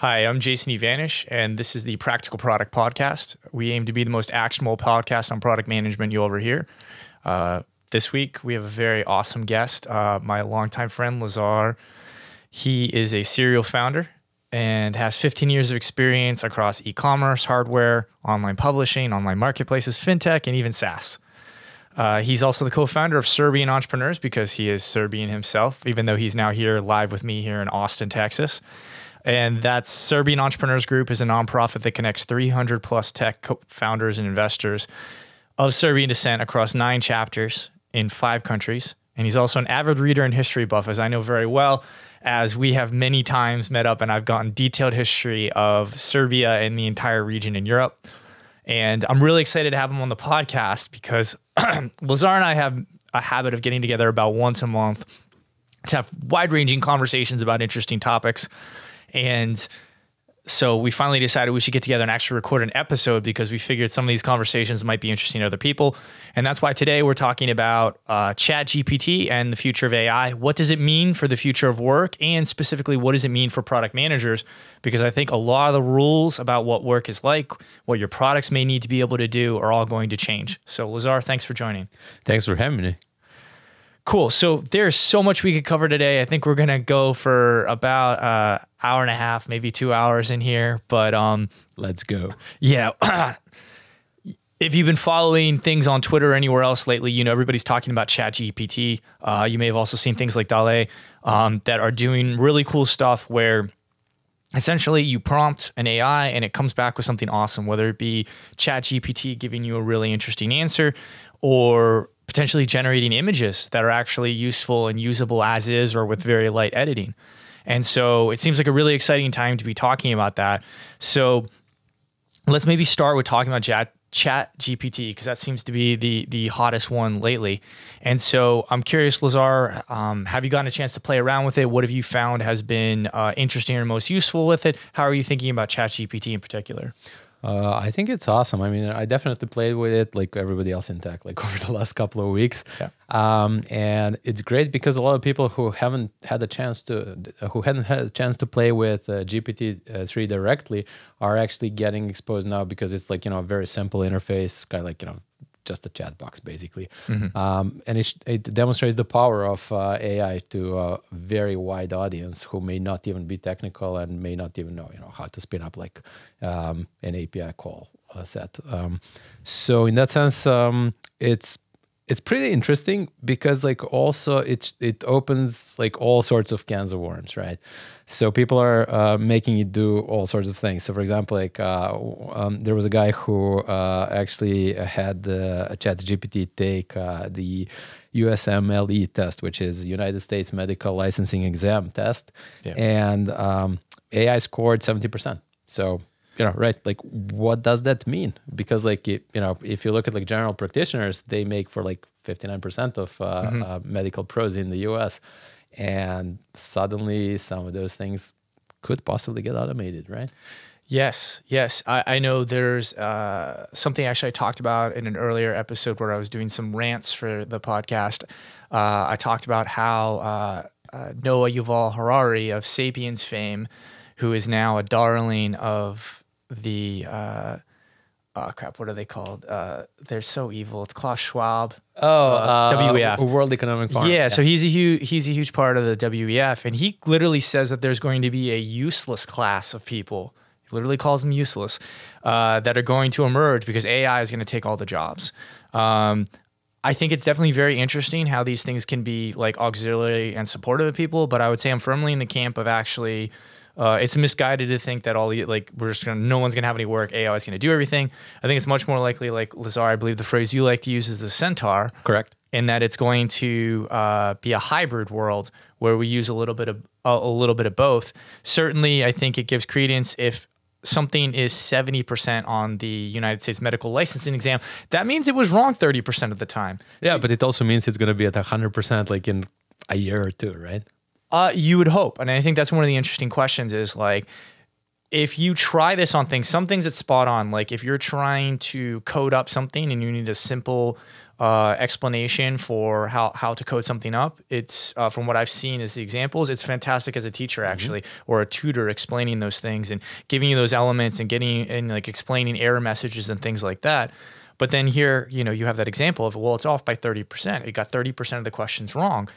Hi, I'm Jason Evanish, and this is the Practical Product Podcast. We aim to be the most actionable podcast on product management you'll ever hear. Uh, this week, we have a very awesome guest, uh, my longtime friend, Lazar. He is a serial founder and has 15 years of experience across e commerce, hardware, online publishing, online marketplaces, fintech, and even SaaS. Uh, he's also the co-founder of Serbian Entrepreneurs because he is Serbian himself, even though he's now here live with me here in Austin, Texas. And that's Serbian Entrepreneurs Group is a nonprofit that connects 300 plus tech founders and investors of Serbian descent across nine chapters in five countries. And he's also an avid reader and history buff, as I know very well, as we have many times met up and I've gotten detailed history of Serbia and the entire region in Europe. And I'm really excited to have him on the podcast because Lazar and I have a habit of getting together about once a month to have wide ranging conversations about interesting topics. And so we finally decided we should get together and actually record an episode because we figured some of these conversations might be interesting to other people. And that's why today we're talking about uh, Chat GPT and the future of AI. What does it mean for the future of work? And specifically, what does it mean for product managers? Because I think a lot of the rules about what work is like, what your products may need to be able to do, are all going to change. So, Lazar, thanks for joining. Thanks for having me. Cool. So there's so much we could cover today. I think we're gonna go for about uh hour and a half, maybe two hours in here. But um, let's go. Yeah. if you've been following things on Twitter or anywhere else lately, you know everybody's talking about ChatGPT. Uh, you may have also seen things like DALL-E um, that are doing really cool stuff where essentially you prompt an AI and it comes back with something awesome, whether it be ChatGPT giving you a really interesting answer or potentially generating images that are actually useful and usable as is or with very light editing. And so it seems like a really exciting time to be talking about that. So let's maybe start with talking about chat, chat GPT because that seems to be the the hottest one lately. And so I'm curious, Lazar, um, have you gotten a chance to play around with it? What have you found has been uh, interesting or most useful with it? How are you thinking about chat GPT in particular? Uh, I think it's awesome. I mean, I definitely played with it like everybody else in tech, like over the last couple of weeks. Yeah. Um, and it's great because a lot of people who haven't had a chance to, who hadn't had a chance to play with uh, GPT-3 uh, directly, are actually getting exposed now because it's like you know a very simple interface, kind of like you know just a chat box basically mm-hmm. um, and it, it, demonstrates the power of uh, ai to a very wide audience who may not even be technical and may not even know you know how to spin up like um, an api call uh, set um, so in that sense um, it's it's pretty interesting because like also it it opens like all sorts of cans of worms right so people are uh, making it do all sorts of things. So for example, like uh, um, there was a guy who uh, actually had the Chat GPT take uh, the USMLE test, which is United States Medical Licensing Exam test, yeah. and um, AI scored seventy percent. So you know, right? Like, what does that mean? Because, like, you know, if you look at like general practitioners, they make for like fifty nine percent of uh, mm-hmm. uh, medical pros in the U.S and suddenly some of those things could possibly get automated, right? Yes, yes. I, I know there's uh, something actually I talked about in an earlier episode where I was doing some rants for the podcast. Uh, I talked about how uh, uh Noah Yuval Harari of Sapiens fame, who is now a darling of the uh, oh crap, what are they called? Uh, they're so evil. It's Klaus Schwab. Oh, uh, WEF, World Economic Forum. Yeah, yeah, so he's a huge he's a huge part of the WEF, and he literally says that there's going to be a useless class of people. He literally calls them useless uh, that are going to emerge because AI is going to take all the jobs. Um, I think it's definitely very interesting how these things can be like auxiliary and supportive of people, but I would say I'm firmly in the camp of actually uh, it's misguided to think that all the, like we're just gonna no one's gonna have any work. AI is gonna do everything. I think it's much more likely, like Lazar, I believe the phrase you like to use is the centaur. Correct. In that it's going to uh, be a hybrid world where we use a little bit of a, a little bit of both. Certainly, I think it gives credence if something is 70% on the United States medical licensing exam, that means it was wrong 30% of the time. Yeah, so, but it also means it's going to be at 100% like in a year or two, right? Uh, you would hope, and I think that's one of the interesting questions. Is like, if you try this on things, some things that's spot on. Like if you're trying to code up something and you need a simple uh, explanation for how, how to code something up. It's uh, from what I've seen as the examples, it's fantastic as a teacher mm-hmm. actually, mm-hmm. or a tutor explaining those things and giving you those elements and getting and like explaining error messages and things like that. But then here, you know, you have that example of well, it's off by thirty percent. It got thirty percent of the questions wrong.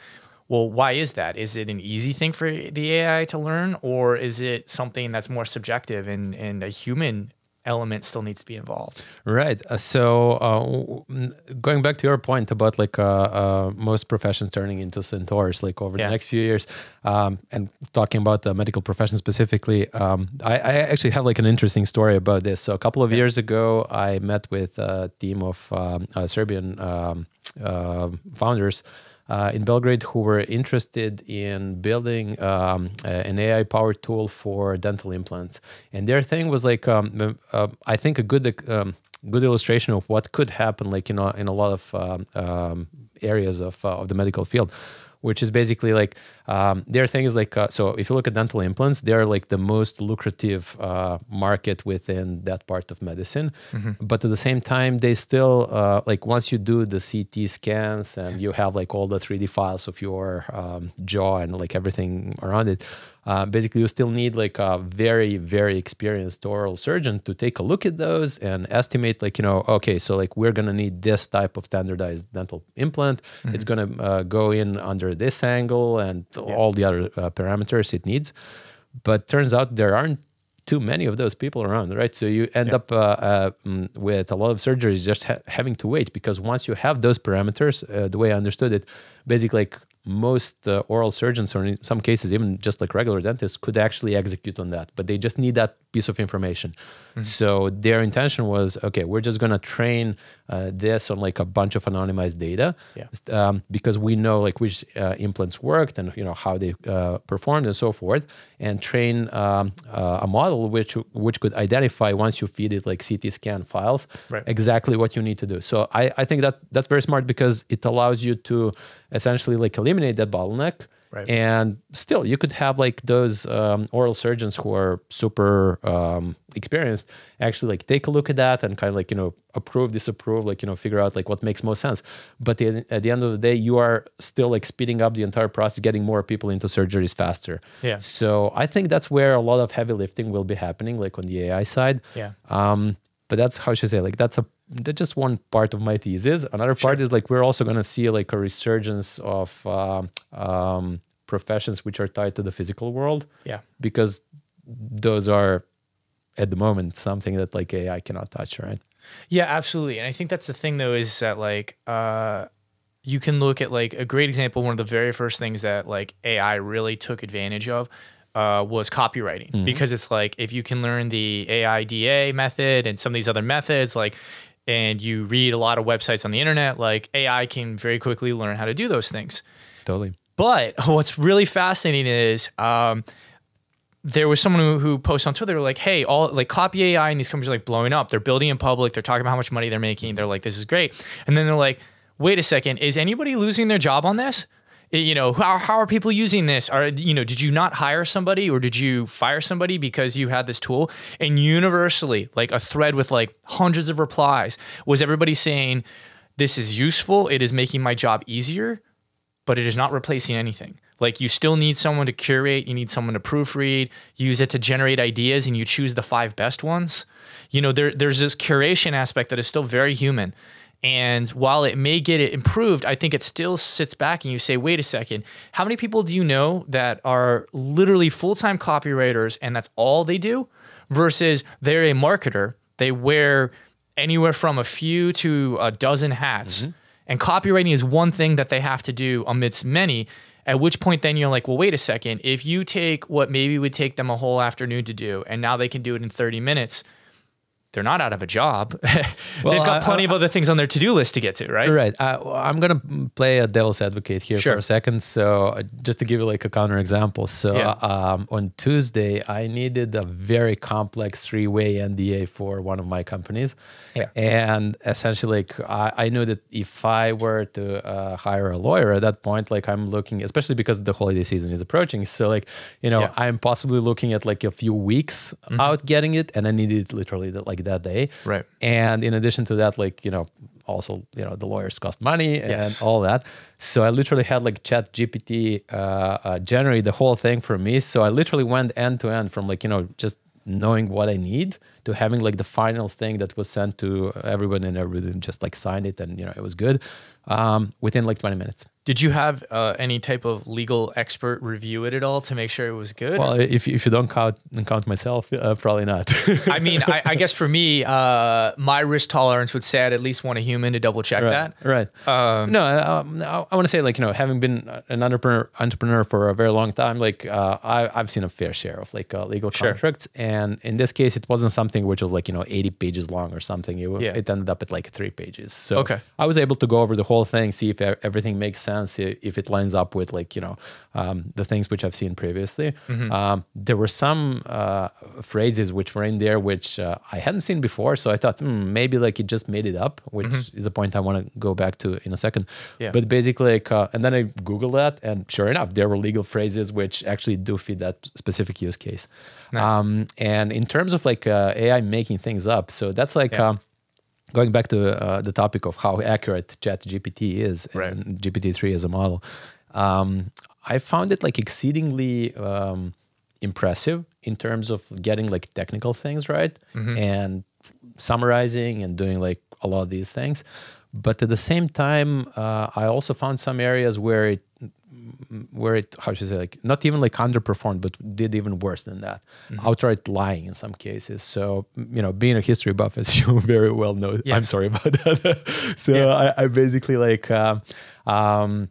Well, why is that? Is it an easy thing for the AI to learn, or is it something that's more subjective and, and a human element still needs to be involved. Right. Uh, so uh, going back to your point about like uh, uh most professions turning into centaurs, like over yeah. the next few years, um, and talking about the medical profession specifically, um, I, I, actually have like an interesting story about this. So a couple of yeah. years ago, I met with a team of um, uh, Serbian um, uh, founders uh, in Belgrade who were interested in building um, an AI powered tool for dental implants. And their thing was like, um, uh, I think, a good. Um, good illustration of what could happen like in a, in a lot of um, um, areas of, uh, of the medical field which is basically like um, their thing is like uh, so if you look at dental implants they're like the most lucrative uh, market within that part of medicine mm-hmm. but at the same time they still uh, like once you do the ct scans and you have like all the 3d files of your um, jaw and like everything around it uh, basically you still need like a very very experienced oral surgeon to take a look at those and estimate like you know okay so like we're gonna need this type of standardized dental implant mm-hmm. it's gonna uh, go in under this angle and yeah. all the other uh, parameters it needs but turns out there aren't too many of those people around, right? So you end yeah. up uh, uh, mm, with a lot of surgeries just ha- having to wait because once you have those parameters, uh, the way I understood it, basically like most uh, oral surgeons, or in some cases, even just like regular dentists, could actually execute on that, but they just need that piece of information. Mm-hmm. So their intention was, okay, we're just gonna train uh, this on like a bunch of anonymized data, yeah. um, because we know like which uh, implants worked and you know how they uh, performed and so forth, and train um, uh, a model which which could identify once you feed it like CT scan files right. exactly what you need to do. So I I think that that's very smart because it allows you to essentially like eliminate that bottleneck Right. And still, you could have like those um, oral surgeons who are super um, experienced actually like take a look at that and kind of like you know approve, disapprove, like you know figure out like what makes most sense. But the, at the end of the day, you are still like speeding up the entire process, getting more people into surgeries faster. Yeah. So I think that's where a lot of heavy lifting will be happening, like on the AI side. Yeah. Um, but that's how should I say like that's a that's just one part of my thesis. Another part sure. is like we're also going to see like a resurgence of um, um, professions which are tied to the physical world. Yeah, because those are at the moment something that like AI cannot touch, right? Yeah, absolutely. And I think that's the thing though is that like uh, you can look at like a great example. One of the very first things that like AI really took advantage of uh, was copywriting mm-hmm. because it's like if you can learn the AIDA method and some of these other methods, like and you read a lot of websites on the internet, like AI can very quickly learn how to do those things. Totally. But what's really fascinating is um, there was someone who, who posted on Twitter like, "Hey, all like copy AI and these companies are like blowing up. They're building in public. They're talking about how much money they're making. They're like, this is great." And then they're like, "Wait a second, is anybody losing their job on this?" You know how, how are people using this? Are you know did you not hire somebody or did you fire somebody because you had this tool? And universally like a thread with like hundreds of replies was everybody saying this is useful. It is making my job easier but it is not replacing anything. Like you still need someone to curate. You need someone to proofread. Use it to generate ideas and you choose the five best ones. You know there, there's this curation aspect that is still very human and while it may get it improved, I think it still sits back and you say, wait a second, how many people do you know that are literally full time copywriters and that's all they do? Versus they're a marketer, they wear anywhere from a few to a dozen hats. Mm-hmm. And copywriting is one thing that they have to do amidst many. At which point, then you're like, well, wait a second. If you take what maybe would take them a whole afternoon to do, and now they can do it in 30 minutes, they're not out of a job. well, They've got plenty I, I, of other things on their to-do list to get to, right? Right. I, am gonna play a devil's advocate here sure. for a second. So uh, just to give you like a counter example. So yeah. um, on Tuesday, I needed a very complex three-way NDA for one of my companies. Yeah. And essentially, like I, I knew that if I were to uh, hire a lawyer at that point, like I'm looking, especially because the holiday season is approaching. So like you know, yeah. I'm possibly looking at like a few weeks mm-hmm. out getting it, and I needed literally like like that day. Right. And in addition to that, like, you know, also, you know, the lawyers cost money and Yes. all that. So I literally had like Chat GPT uh, uh, generate the whole thing for me. So I literally went end to end from like, you know, just knowing what I need to having like the final thing that was sent to everyone and everybody just like signed it and, you know, it was good um, within like 20 minutes. Did you have uh, any type of legal expert review it at all to make sure it was good? Well, if, if you don't count count myself, uh, probably not. I mean, I, I guess for me, uh, my risk tolerance would say I'd at least want a human to double check right, that. right. Um, no, I, I, I want to say like you know, having been an entrepreneur entrepreneur for a very long time, like uh, I, I've seen a fair share of like uh, legal Sure. contracts, and in this case, it wasn't something which was like you know eighty pages long or something. It, Yeah. it ended up at like three pages. So Okay. I was able to go over the whole thing, see if everything makes sense, i- if it lines up with like you know um, the things which I've seen previously. Mm-hmm. Um, there were some uh, phrases which were in there which uh, I hadn't seen before, so I thought hmm, maybe like it just made it up, which is a point I want to go back to in a second. Mm-hmm. Yeah. But basically, like, uh, and then I googled that, and sure enough, there were legal phrases which actually do fit that specific use case. Nice. Um, and in terms of like uh, AI making things up, so that's like. Yeah. Going back to uh, the topic of how accurate chat gpt is Right. and gpt-3 as a model um, i found it like exceedingly um, impressive in terms of getting like technical things right Mm-hmm. and summarizing and doing like a lot of these things but at the same time uh, i also found some areas where it where it how should I say like not even like underperformed but did even worse than that Mm-hmm. outright lying in some cases so you know being a history buff as you very well know i'm sorry about that so Yeah. I, I basically like um, um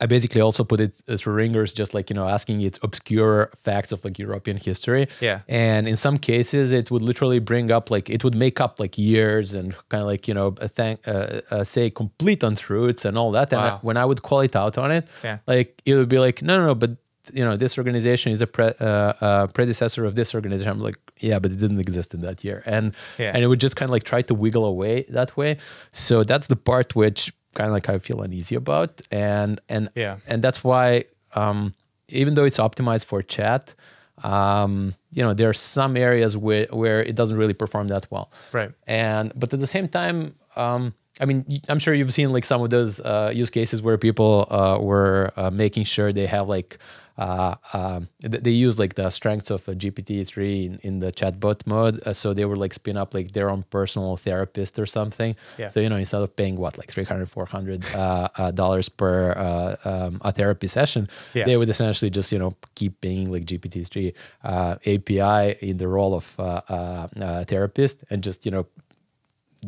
I basically also put it through ringers, just like you know, asking it obscure facts of like European history. Yeah. And in some cases, it would literally bring up like it would make up like years and kind of like you know, a thank, uh, uh, say complete untruths and all that. And I- when I would call it out on it, Yeah. like it would be like, no, no, no, but you know, this organization is a pre- uh, uh, predecessor of this organization. I'm like, yeah, but it didn't exist in that year, and Yeah. and it would just kind of like try to wiggle away that way. So that's the part which kind of like I feel uneasy about, and and Yeah. and that's why um, even though it's optimized for chat, um, you know, there are some areas where where it doesn't really perform that well. Right. And but at the same time, um, I mean, I'm sure you've seen like some of those uh, use cases where people uh, were uh, making sure they have like uh, um, th- they use like the strengths of a GPT-3 in, in the chatbot mode, uh, so they would like spin up like their own personal therapist or something. Yeah. So you know, instead of paying what like 300 400 uh, uh, dollars per uh, um, a therapy session, Yeah. they would essentially just you know keep paying like GPT-3 uh, API in the role of uh, uh, uh, therapist and just you know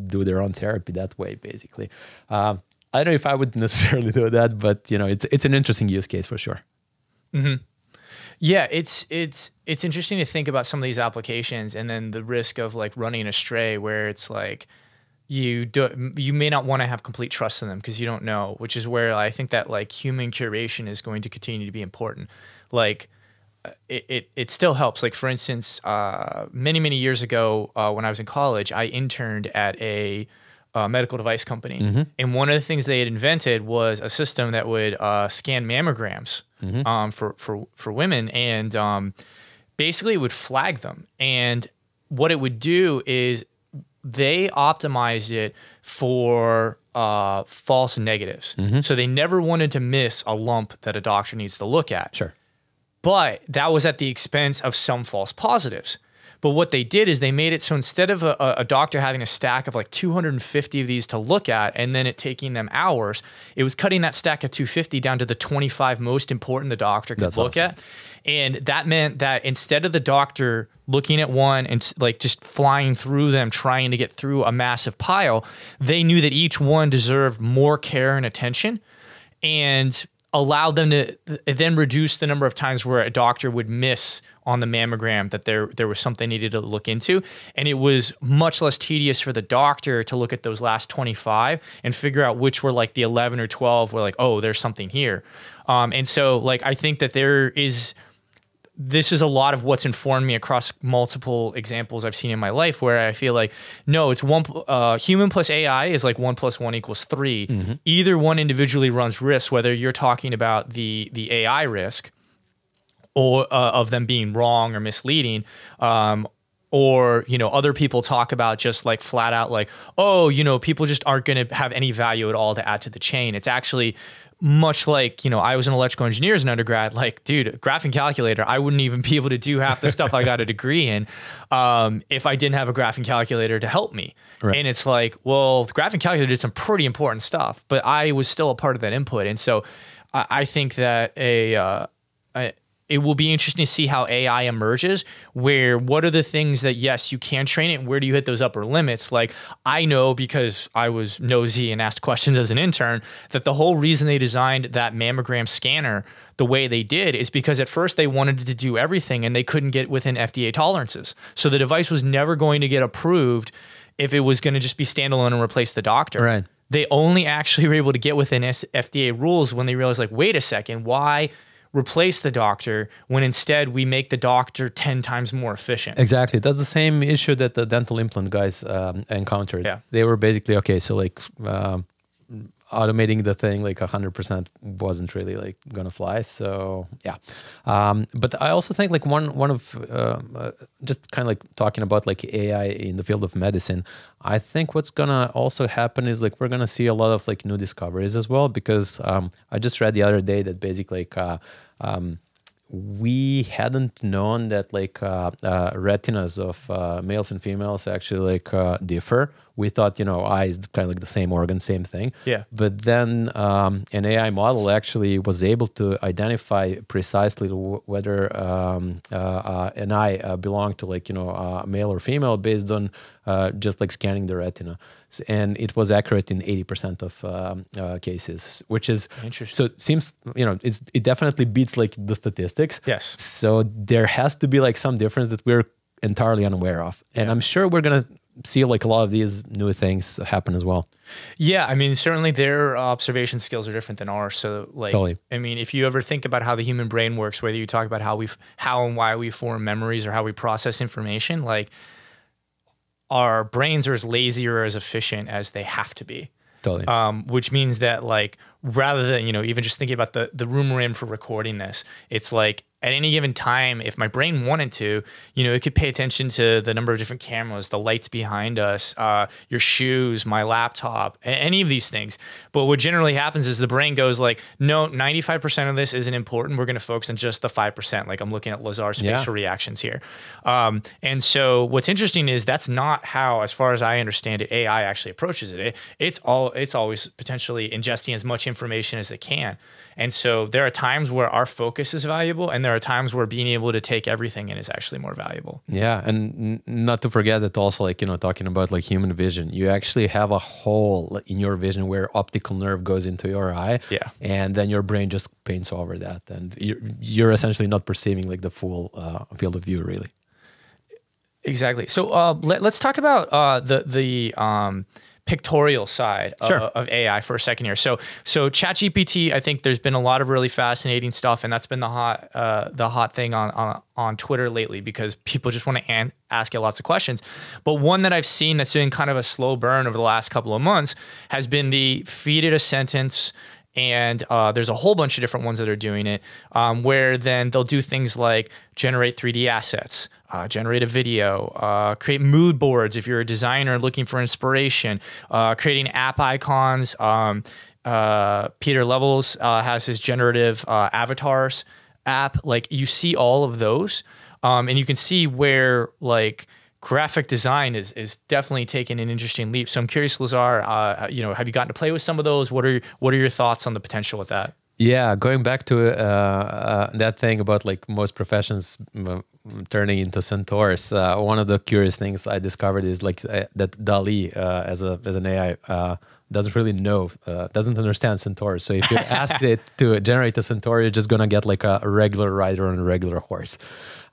do their own therapy that way, basically. Um, I don't know if I would necessarily do that, but you know, it's it's an interesting use case for sure. Yeah, it's it's it's interesting to think about some of these applications and then the risk of like running astray where it's like you do you may not want to have complete trust in them because you don't know, which is where I think that like human curation is going to continue to be important. Like uh, it, it, it still helps. Like for instance, uh, many many years ago uh, when I was in college, I interned at a uh, medical device company, and one of the things they had invented was a system that would uh, scan mammograms um, for for for women, and um, basically it would flag them. And what it would do is they optimized it for uh, false negatives, so they never wanted to miss a lump that a doctor needs to look at Sure. but that was at the expense of some false positives. But what they did is they made it so instead of a, a doctor having a stack of like 250 of these to look at and then it taking them hours, it was cutting that stack of 250 down to the 25 most important the doctor could That's look awesome. at. And that meant that instead of the doctor looking at one and like just flying through them, trying to get through a massive pile, they knew that each one deserved more care and attention and allowed them to then reduce the number of times where a doctor would miss on the mammogram that there there was something needed to look into. And it was much less tedious for the doctor to look at those last 25 and figure out which were like the 11 or 12 were like oh there's something here. Um, and so like i think that there is this is a lot of what's informed me across multiple examples I've seen in my life where I feel like, no, it's one, uh, human plus AI is like one plus one equals 3 Either one individually runs risks, whether you're talking about the, the AI risk or uh, of them being wrong or misleading, um, or you know other people talk about just like flat out like oh you know people just aren't going to have any value at all to add to the chain. It's actually much like you know i was an electrical engineer as an undergrad like dude graphing calculator i wouldn't even be able to do half the stuff i got a degree in um, if i didn't have a graphing calculator to help me. Right. and it's like well the graphing calculator did some pretty important stuff but i was still a part of that input. And so i, I think that a, uh, a it will be interesting to see how AI emerges. Where what are the things that yes you can train it, and where do you hit those upper limits? Like I know because I was nosy and asked questions as an intern that the whole reason they designed that mammogram scanner the way they did is because at first they wanted to do everything and they couldn't get within FDA tolerances. So the device was never going to get approved if it was going to just be standalone and replace the doctor. Right. They only actually were able to get within FDA rules when they realized, like, wait a second, why? Replace the doctor when instead we make the doctor 10 times more efficient. Exactly. That's the same issue that the dental implant guys um, encountered. Yeah. They were basically, okay, so like um, automating the thing like 100% wasn't really like gonna fly so yeah um, but i also think like one one of uh, uh, just kind of like talking about like ai in the field of medicine i think what's gonna also happen is like we're gonna see a lot of like new discoveries as well because um, i just read the other day that basically like uh, um, we hadn't known that like uh, uh, retinas of uh, males and females actually like uh, differ. We thought you know eyes kind of like the same organ, same thing. Yeah. But then um, an AI model actually was able to identify precisely whether um, uh, uh, an eye belonged to like you know male or female based on just like scanning the retina and it was accurate in 80% of um, uh, cases which is interesting. so it seems you know it's it definitely beats like the statistics. Yes. So there has to be like some difference that we're entirely unaware of. And yeah. i'm sure we're gonna see like a lot of these new things happen as well. Yeah i mean certainly their observation skills are different than ours so like totally. i mean if you ever think about how the human brain works whether you talk about how we how and why we form memories or how we process information like our brains are as lazy or as efficient as they have to be. Totally. Um, which means that like rather than you know even just thinking about the the room we're in for recording this, it's like at any given time, if my brain wanted to, you know, it could pay attention to the number of different cameras, the lights behind us, uh, your shoes, my laptop, any of these things. But what generally happens is the brain goes like, no, 95% of this isn't important. We're going to focus on just the 5%. Like I'm looking at Lazar's yeah. facial reactions here. Um, and so what's interesting is that's not how, as far as I understand it, AI actually approaches it. it it's all, it's always potentially ingesting as much information as it can. And so there are times where our focus is valuable, and there are times where being able to take everything in is actually more valuable. Yeah, and not to forget that also, like you know, talking about like human vision, you actually have a hole in your vision where optical nerve goes into your eye. Yeah, and then your brain just paints over that, and you're, you're essentially not perceiving like the full uh, field of view, really. Exactly. So uh, let, us talk about uh, the the um, pictorial side sure. of, of, AI for a second here. So so ChatGPT, I think there's been a lot of really fascinating stuff, and that's been the hot uh, the hot thing on, on on Twitter lately because people just want to an- ask it lots of questions. But one that I've seen that's been kind of a slow burn over the last couple of months has been the feed it a sentence and uh, there's a whole bunch of different ones that are doing it um, where then they'll do things like generate 3d assets uh, generate a video uh, create mood boards if you're a designer looking for inspiration uh, creating app icons um, uh, Pieter Levels uh, has his generative avatars app like you see all of those um, and you can see where like graphic design is is definitely taking an interesting leap. So I'm curious, Lazar, uh, you know, have you gotten to play with some of those? What are what are your thoughts on the potential with that? Yeah, going back to uh, uh, that thing about like most professions turning into centaurs. Uh, one of the curious things I discovered is like uh, that DALL-E uh, as a as an AI doesn't really know, doesn't understand centaurs. So if you ask it to generate a centaur, you're just gonna get like a regular rider on a regular horse.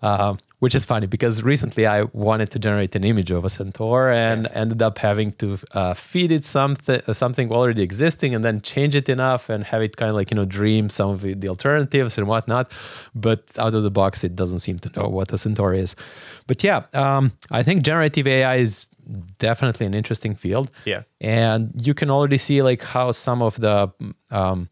Um, which is funny because recently I wanted to generate an image of a centaur and yeah. ended up having to uh, feed it something something already existing and then change it enough and have it kind of like you know dream some of the, the alternatives and whatnot. But out of the box, it doesn't seem to know what a centaur is. But yeah, um, I think generative AI is definitely an interesting field. Yeah, and you can already see like how some of the um,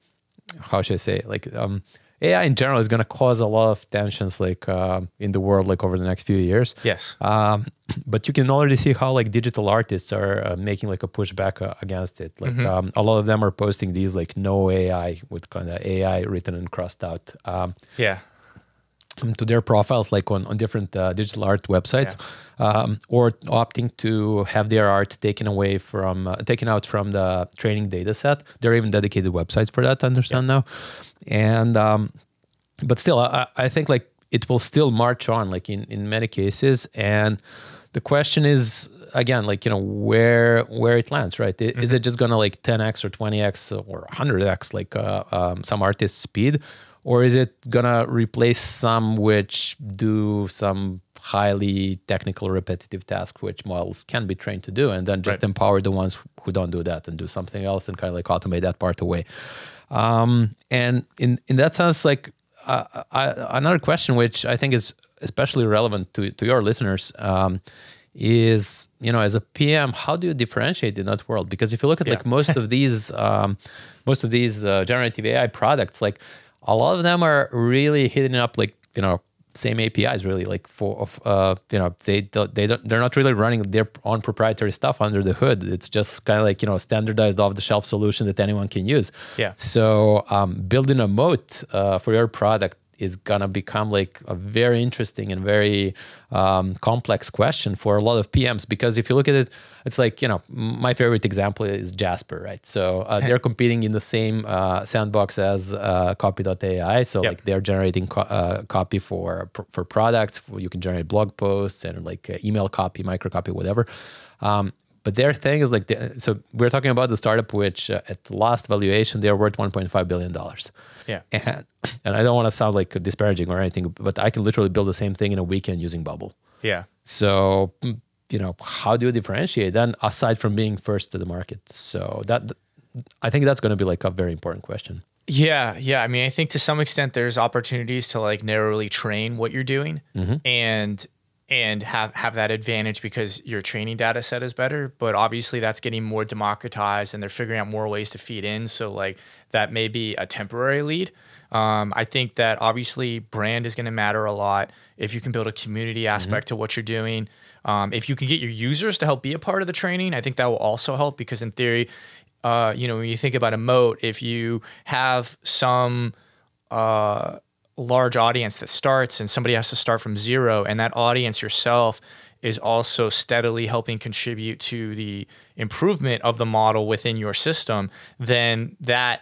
how should I say like um, AI in general is going to cause a lot of tensions like uh, in the world like over the next few years. Yes. Um, but you can already see how like digital artists are uh, making like a pushback uh, against it. Like Mm-hmm. um, a lot of them are posting these like no AI with kind of AI written and crossed out. Um, Yeah. To their profiles like on, on different uh, digital art websites um, or opting to have their art taken away from uh, taken out from the training data set. There are even dedicated websites for that i understand now. And um, but still I, I think like it will still march on like in, in many cases. And the question is again like you know where where it lands right? Is it just gonna like 10x or 20x or 100x like uh, um, some artist's speed or is it gonna replace some which do some highly technical repetitive tasks which models can be trained to do and then just Right. empower the ones who don't do that and do something else and kind of like automate that part away? Um, and in in that sense like uh, I, another question which i think is especially relevant to, to your listeners um, is you know as a pm how do you differentiate in that world? Because if you look at like most of these um, most of these uh, generative ai products like a lot of them are really hitting up like you know same apis really like for uh, you know they don't, they don't they're not really running their own proprietary stuff under the hood it's just kind of like you know standardized off the shelf solution that anyone can use Yeah. so um, building a moat uh, for your product is gonna become like a very interesting and very um, complex question for a lot of PMs because if you look at it, it's like you know my favorite example is Jasper, right? So uh, they're competing in the same uh, sandbox as uh, Copy.ai, so Yep. like they're generating co- uh, copy for for products. You can generate blog posts and like uh, email copy, micro copy, whatever. Um, but their thing is like, the, so we're talking about the startup which uh, at last valuation they're worth 1.5 billion dollars. Yeah. And, and I don't want to sound like disparaging or anything, but I can literally build the same thing in a weekend using Bubble. Yeah. So, mm, you know, how do you differentiate then aside from being first to the market? So that I think that's going to be like a very important question. Yeah, yeah. I mean, I think to some extent there's opportunities to like narrowly train what you're doing and and have have that advantage because your training data set is better. But obviously that's getting more democratized and they're figuring out more ways to feed in. So like that may be a temporary lead. Um, I think that obviously brand is going to matter a lot. If you can build a community aspect to what you're doing, um, if you can get your users to help be a part of the training, I think that will also help because in theory, uh, you know, when you think about a moat, if you have some uh, large audience that starts and somebody has to start from zero, and that audience yourself is also steadily helping contribute to the improvement of the model within your system, then that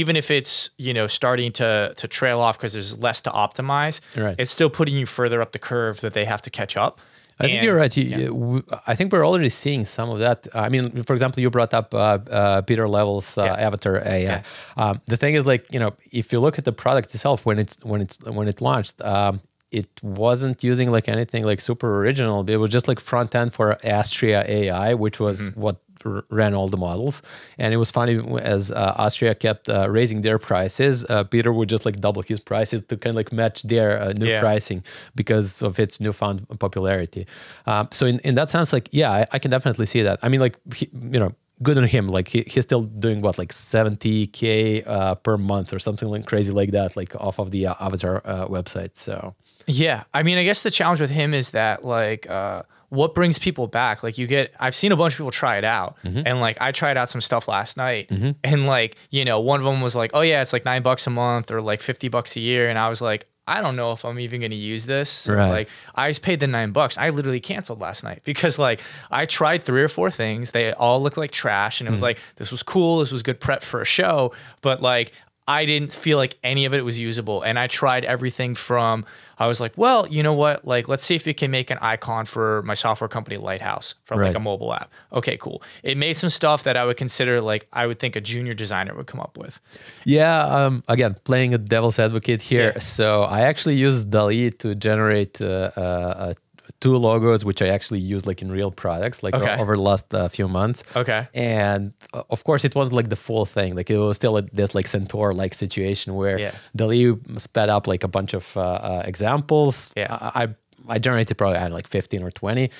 even if it's you know starting to to trail off because there's less to optimize, Right. it's still putting you further up the curve that they have to catch up. I think you're right. You, you- w- I think we're already seeing some of that. I mean, for example, you brought up uh, uh, Pieter Levels' uh, Yeah. Avatar AI. Um, the thing is, like, you know, if you look at the product itself when it's when it's when it launched, um, it wasn't using like anything like super original. It was just like front end for Astria AI, which was what r- ran all the models. And it was funny as uh, Astria kept uh, raising their prices, uh, Pieter would just like double his prices to kind of like match their uh, new Yeah. pricing because of its newfound popularity. Um, so in, in that sense, like, yeah, I, I can definitely see that. I mean, like, he, you know, good on him. Like he, he's still doing what, like 70K uh, per month or something like crazy like that, like off of the uh, Avatar uh, website. So Yeah, I mean, I guess the challenge with him is that like, uh, what brings people back? Like, you get, I've seen a bunch of people try it out, mm-hmm. and like, I tried out some stuff last night, mm-hmm. and like, you know, one of them was like, oh yeah, it's like nine bucks a month or like fifty bucks a year, and I was like. I don't know if I'm even going to use this. Right. Like I just paid the nine bucks. I literally canceled last night because like I tried three or four things. They all looked like trash, and it was mm. like this was cool. This was good prep for a show, but like I didn't feel like any of it was usable. And I tried everything from, I was like, well, you know what? Like, let's see if we can make an icon for my software company, Lighthouse, from Right. like a mobile app. Okay, cool. It made some stuff that I would consider like, I would think a junior designer would come up with. Yeah, um, again, playing a devil's advocate here. Yeah. So I actually used DALL-E to generate uh, uh, uh, two logos, which I actually used like in real products, like Okay. over the last uh, few months. Okay. And uh, of course, it wasn't like the full thing. Like it was still a, this like Centaur like situation where Yeah. DALL-E sped up like a bunch of uh, uh, examples. Yeah. I, I generated probably I had like 15 or 20.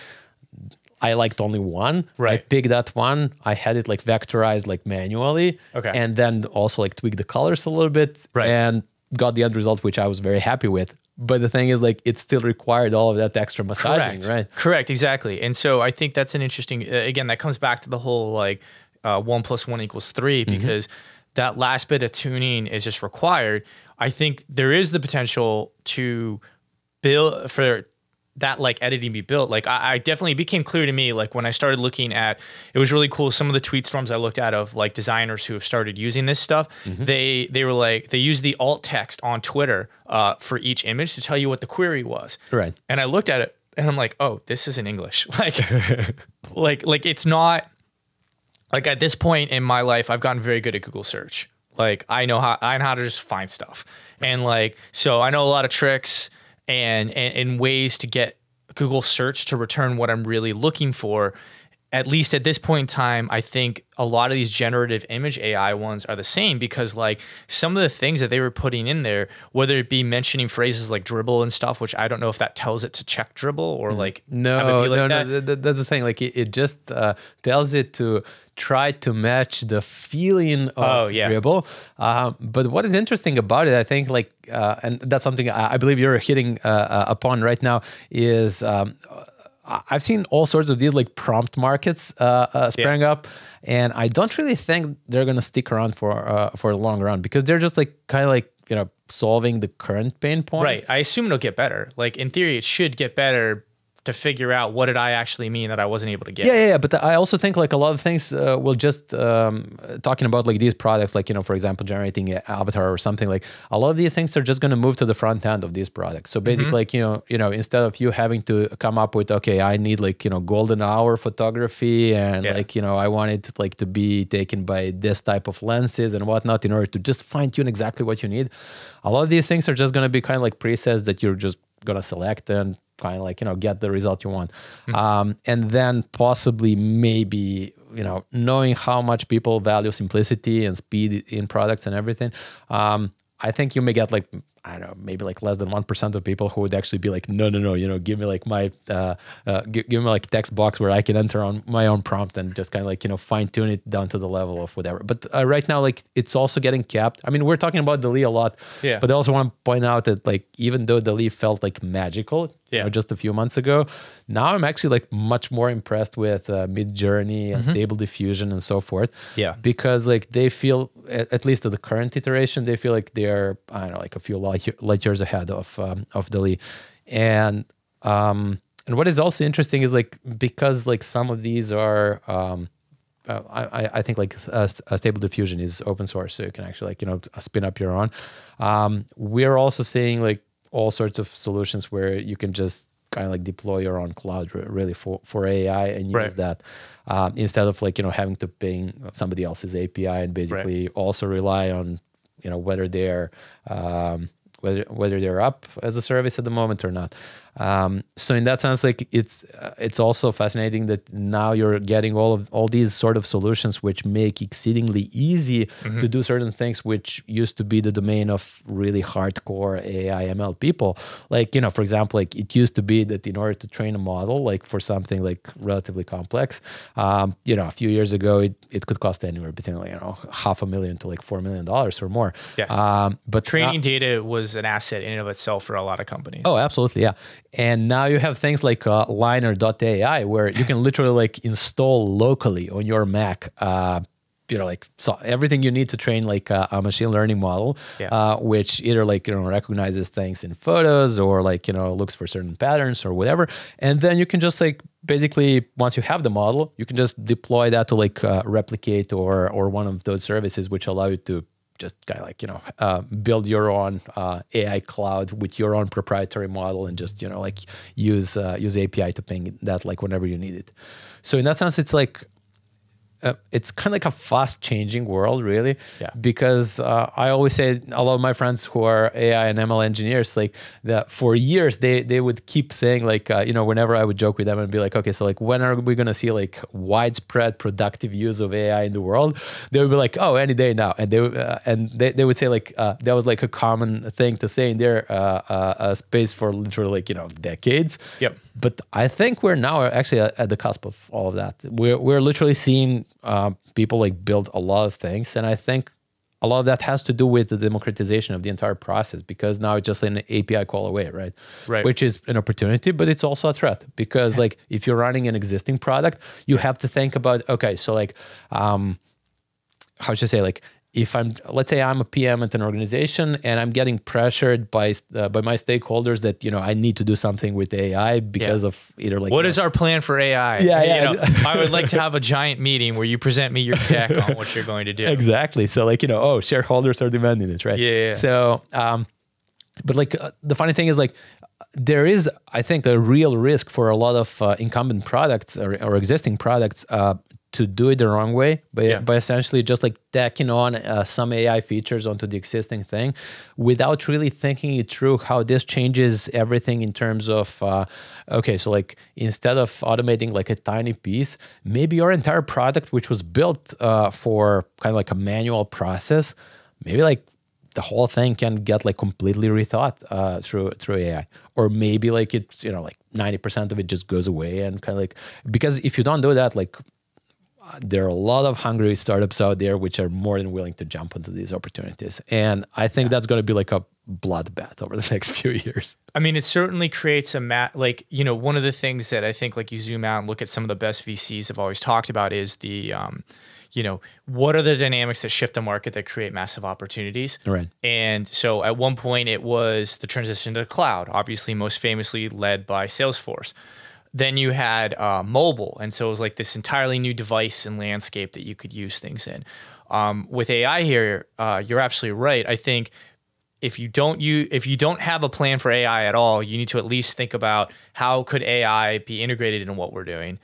I liked only one. Right. I picked that one. I had it like vectorized like manually. Okay. And then also like tweak the colors a little bit. Right. And got the end result, which I was very happy with. But the thing is, like, it still required all of that extra massaging, Correct. right? Correct. Exactly. And so I think that's an interesting. Uh, again, that comes back to the whole like uh, one plus one equals 3 Mm-hmm. because that last bit of tuning is just required. I think there is the potential to build for that like editing be built. Like I, I definitely became clear to me like when I started looking at it was really cool. Some of the tweet storms I looked at of like designers who have started using this stuff, Mm-hmm. they they were like they use the alt text on Twitter uh, for each image to tell you what the query was. Right. And I looked at it and I'm like, oh, this is in English. Like, like, like it's not like at this point in my life, I've gotten very good at Google search. Like I know how I know how to just find stuff. And like so I know a lot of tricks and, and, and ways to get Google search to return what I'm really looking for. At least at this point in time, I think a lot of these generative image AI ones are the same because like some of the things that they were putting in there, whether it be mentioning phrases like Dribbble and stuff, which I don't know if that tells it to check Dribbble or like No, like no, that. no. th- th- that's the thing. Like it, it just uh, tells it to try to match the feeling of Oh, yeah. Dribbble. Um, but what is interesting about it, I think, like, uh, and that's something I, I believe you're hitting uh, uh, upon right now, is um, I've seen all sorts of these like prompt markets uh, uh, spring up, and I don't really think they're gonna stick around for uh, for a long run because they're just like kind of like you know solving the current pain point. Right. I assume it'll get better. Like in theory, it should get better to figure out what did I actually mean that I wasn't able to get. Yeah, yeah, yeah. But I also think like a lot of things uh, will just um, talking about like these products, like you know, for example, generating an avatar or something like a lot of these things are just going to move to the front end of these products. So basically, Mm-hmm. like you know, you know, instead of you having to come up with okay, I need like you know golden hour photography and Yeah. like you know I want it like to be taken by this type of lenses and whatnot in order to just fine tune exactly what you need. A lot of these things are just going to be kind of like presets that you're just gonna select and kind of like you know get the result you want. Um, and then possibly maybe you know knowing how much people value simplicity and speed in products and everything um, i think you may get like i don't know maybe like less than 1% of people who would actually be like no no no you know give me like my uh, uh, give, give me like text box where i can enter on my own prompt and just kind of like you know fine tune it down to the level of whatever but uh, right now like it's also getting capped i mean we're talking about DALL-E a lot Yeah. but I also want to point out that like even though DALL-E felt like magical, you Yeah. know, just a few months ago, now I'm actually like much more impressed with uh, Midjourney and Stable Diffusion and so forth. Mm-hmm. Yeah. because like they feel at, at least at the current iteration, they feel like they're I don't know like a few light, light years ahead of um, of DALL-E, and um and what is also interesting is like because like some of these are um uh, I, I- think like uh, uh, stable diffusion is open source, so you can actually like you know spin up your own. Um, we're also seeing like all sorts of solutions where you can just kind of like deploy your own cloud re- really for, for AI and use Right. that um, instead of like you know having to ping somebody else's API and basically also rely on you know whether they're um, whether whether they're up as a service at the moment or not. Um, so in that sense, like it's uh, it's also fascinating that now you're getting all of all these sort of solutions which make exceedingly easy to do certain things which used to be the domain of really hardcore AI ML people. Like you know, for example, like it used to be that in order to train a model, like for something like relatively complex, um, you know, a few years ago it, it could cost anywhere between like, you know half a million to like four million dollars or more. Yes. Um, but Training now- data was an asset in and of itself for a lot of companies. Oh, absolutely, yeah. And now you have things like uh, Liner.ai where you can literally like install locally on your Mac. Uh, you know, like so everything you need to train like uh, a machine learning model, Yeah. uh, which either like you know recognizes things in photos or like you know looks for certain patterns or whatever, and then you can just like basically once you have the model, you can just deploy that to like uh, replicate or or one of those services which allow you to just kind of like you know uh, build your own uh, AI cloud with your own proprietary model and just you know like use uh, use API to ping that like whenever you need it. So in that sense, it's like uh, it's kind of like a fast changing world, really. Yeah. Because uh, I always say a lot of my friends who are AI and ML engineers, like that for years they they would keep saying like uh, you know whenever I would joke with them and be like, okay, so like when are we gonna see like widespread productive use of AI in the world? They would be like, oh, any day now, and they would, uh, and they, they would say like uh, that was like a common thing to say in their uh, uh, uh, space for literally like you know decades. Yep. But I think we're now actually at, at the cusp of all of that. We're we're literally seeing uh, people like build a lot of things, and I think a lot of that has to do with the democratization of the entire process because now it's just an API call away, right? Right. Which is an opportunity, but it's also a threat because like if you're running an existing product, you have to think about okay, so like um how should I say like if I'm let's say I'm a PM at an organization and I'm getting pressured by uh, by my stakeholders that you know I need to do something with AI because Yeah. of either like What you is our plan for AI? Yeah, You yeah. know, I would like to have a giant meeting where you present me your deck on what you're going to do. exactly so like you know oh shareholders are demanding it right Yeah, yeah, yeah. so um but like uh, the funny thing is like there is i think a real risk for a lot of uh, incumbent products or, or existing products uh to do it the wrong way by, Yeah. by essentially just like tacking on uh, some AI features onto the existing thing without really thinking it through how this changes everything in terms of uh, okay so like instead of automating like a tiny piece maybe your entire product which was built uh, for kind of like a manual process maybe like the whole thing can get like completely rethought uh, through through AI, or maybe like it's you know like ninety percent of it just goes away and kind of like because if you don't do that, like there are a lot of hungry startups out there which are more than willing to jump into these opportunities, and I think that's going to be like a bloodbath over the next few years. I mean, it certainly creates a mat. Like you know, one of the things that I think, like you zoom out and look at some of the best VCs have always talked about is the, um, you know, what are the dynamics that shift the market that create massive opportunities. Right. And so at one point it was the transition to the cloud, obviously most famously led by Salesforce. Then you had uh, mobile, and so it was like this entirely new device and landscape that you could use things in. Um, with AI here, uh, you're absolutely right. I think if you don't you if you don't have a plan for AI at all, you need to at least think about how could AI be integrated in what we're doing.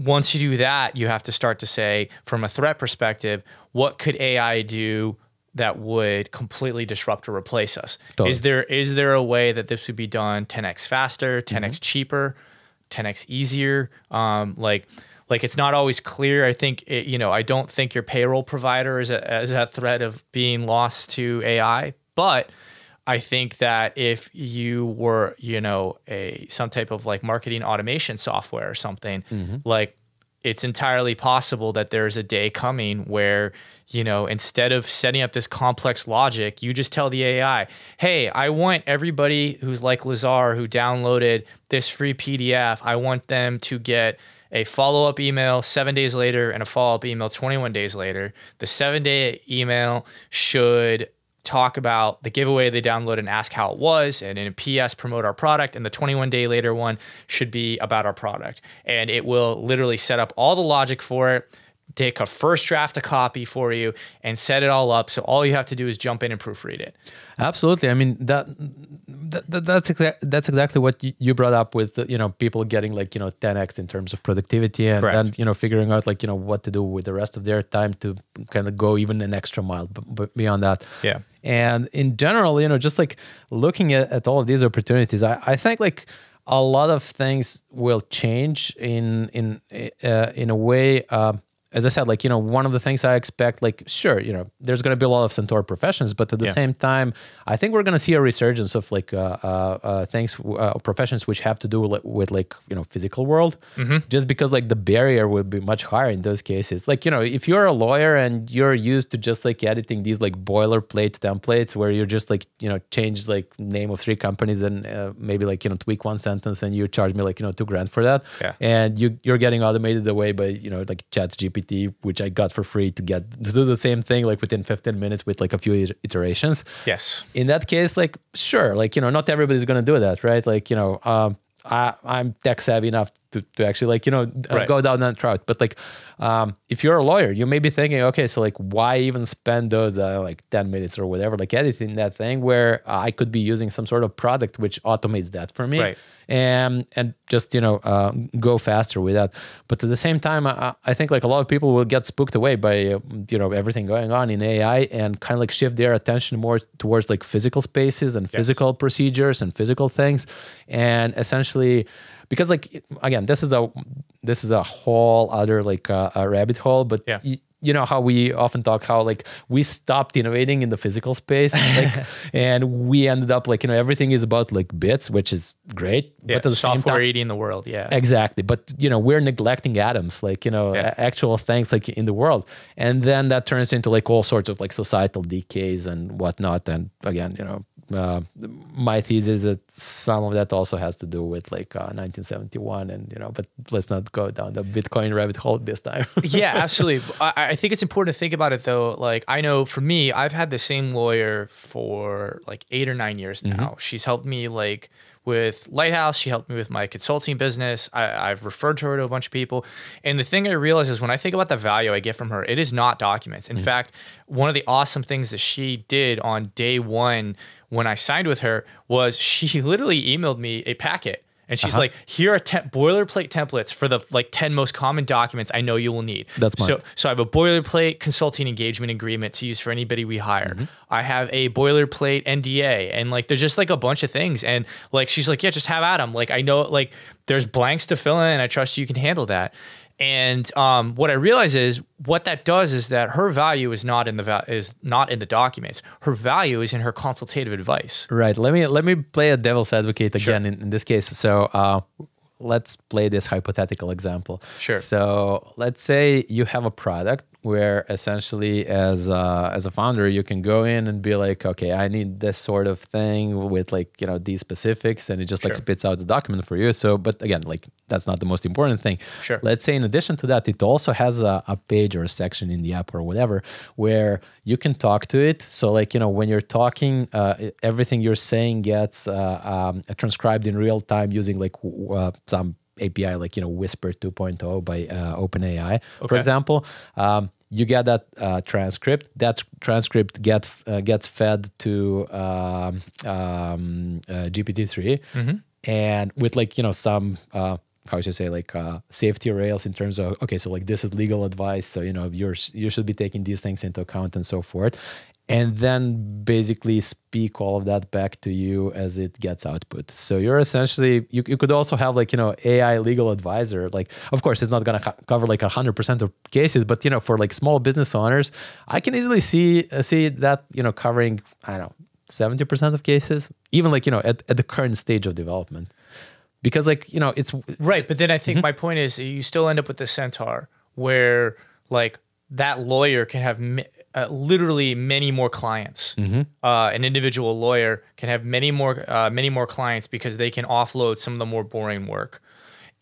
Once you do that, you have to start to say, from a threat perspective, what could AI do that would completely disrupt or replace us? Totally. Is there is there a way that this would be done 10x faster, 10x cheaper, 10x easier? Um, like like it's not always clear. I think it, you know I don't think your payroll provider is a, is at threat of being lost to AI, but I think that if you were, you know, a some type of like marketing automation software or something, like it's entirely possible that there's a day coming where, you know, instead of setting up this complex logic, you just tell the AI, "Hey, I want everybody who's like Lazar who downloaded this free PDF, I want them to get a follow up email seven days later and a follow up email 21 days later. The seven day email should talk about the giveaway they download and ask how it was and in a ps promote our product and the 21 day later one should be about our product and it will literally set up all the logic for it take a first draft a copy for you and set it all up so all you have to do is jump in and proofread it Absolutely. I mean that, that, that that's exactly that's exactly what you, brought up with you know people getting like you know 10x in terms of productivity and then you know figuring out like you know what to do with the rest of their time to kind of go even an extra mile b- b- beyond that. Yeah. And in general, you know, just like looking at, at all of these opportunities, I, I think like a lot of things will change in in uh, in a way. Uh, as I said, like you know, one of the things I expect, like sure, you know, there's going to be a lot of Centaur professions, but at the Yeah. same time, I think we're going to see a resurgence of like uh, uh, uh, things, uh, professions which have to do with, with like you know physical world, just because like the barrier would be much higher in those cases. Like you know, if you're a lawyer and you're used to just like editing these like boilerplate templates where you're just like you know change like name of three companies and uh, maybe like you know tweak one sentence and you charge me like you know two grand for that, Yeah. and you you're getting automated away by you know like chat gpt which i got for free to get to do the same thing like within 15 minutes with like a few iterations yes in that case like sure like you know not everybody's gonna do that right like you know um I, I'm tech savvy enough to, to actually like you know uh, Right. go down that route. But like, um, if you're a lawyer, you may be thinking, okay, so like, why even spend those uh, like 10 minutes or whatever, like editing that thing where I could be using some sort of product which automates that for me, Right. And and just you know uh, go faster with that. But at the same time, I, I think like a lot of people will get spooked away by uh, you know everything going on in AI and kind of like shift their attention more towards like physical spaces and physical procedures and physical things, and essentially because like again this is a this is a whole other like uh, a rabbit hole but Yeah. You know how we often talk how like we stopped innovating in the physical space like and we ended up like you know everything is about like bits which is great yeah, but the software eating the world yeah exactly but you know we're neglecting atoms like you know yeah. actual things like in the world and then that turns into like all sorts of like societal decays and whatnot and again you know uh, my thesis is that some of that also has to do with like uh, 1971 and you know but let's not go down the bitcoin rabbit hole this time. Yeah absolutely. I, I, think it's important to think about it though. Like i know for me i've had the same lawyer for like eight or nine years now. Mm-hmm. she's helped me like with Lighthouse. She helped me with my consulting business. I, have referred to her to a bunch of people. And the thing I realize is when I think about the value I get from her, it is not documents. In mm-hmm. fact, one of the awesome things that she did on day one when I signed with her was she literally emailed me a packet and she's uh-huh. like, "Here are te- boilerplate templates for the like ten most common documents I know you will need." That's smart. so. So I have a boilerplate consulting engagement agreement to use for anybody we hire. Mm-hmm. I have a boilerplate NDA, and like there's just like a bunch of things. And like she's like, "Yeah, just have at them." Like I know like there's blanks to fill in, and I trust you can handle that. And um, what I realize is what that does is that her value is not in the is not in the documents. Her value is in her consultative advice. Right. Let me let me play a devil's advocate again sure. in, in, this case. So uh, let's play this hypothetical example. Sure. So let's say you have a product where essentially as a, as a founder you can go in and be like okay i need this sort of thing with like you know these specifics and it just sure. like spits out the document for you so but again like that's not the most important thing sure let's say in addition to that it also has a, a page or a section in the app or whatever where you can talk to it so like you know when you're talking uh, everything you're saying gets uh, um, transcribed in real time using like uh, some API like you know Whisper 2.0 by uh, OpenAI, okay. for example. Um, you get that uh, transcript. That transcript get uh, gets fed to um, um, uh, GPT-3, mm-hmm. and with like you know some uh, how should I say like uh, safety rails in terms of okay, so like this is legal advice, so you know you're you should be taking these things into account and so forth and then basically speak all of that back to you as it gets output. So you're essentially you, you could also have like you know AI legal advisor. Like of course it's not gonna co- cover like hundred percent of cases, but you know for like small business owners, I can easily see uh, see that you know covering I don't know seventy percent of cases, even like you know at, at the current stage of development, because like you know it's right. But then I think mm-hmm. my point is you still end up with the centaur where like that lawyer can have uh, literally many more clients. Mm-hmm. Uh, an individual lawyer can have many more uh, many more clients because they can offload some of the more boring work.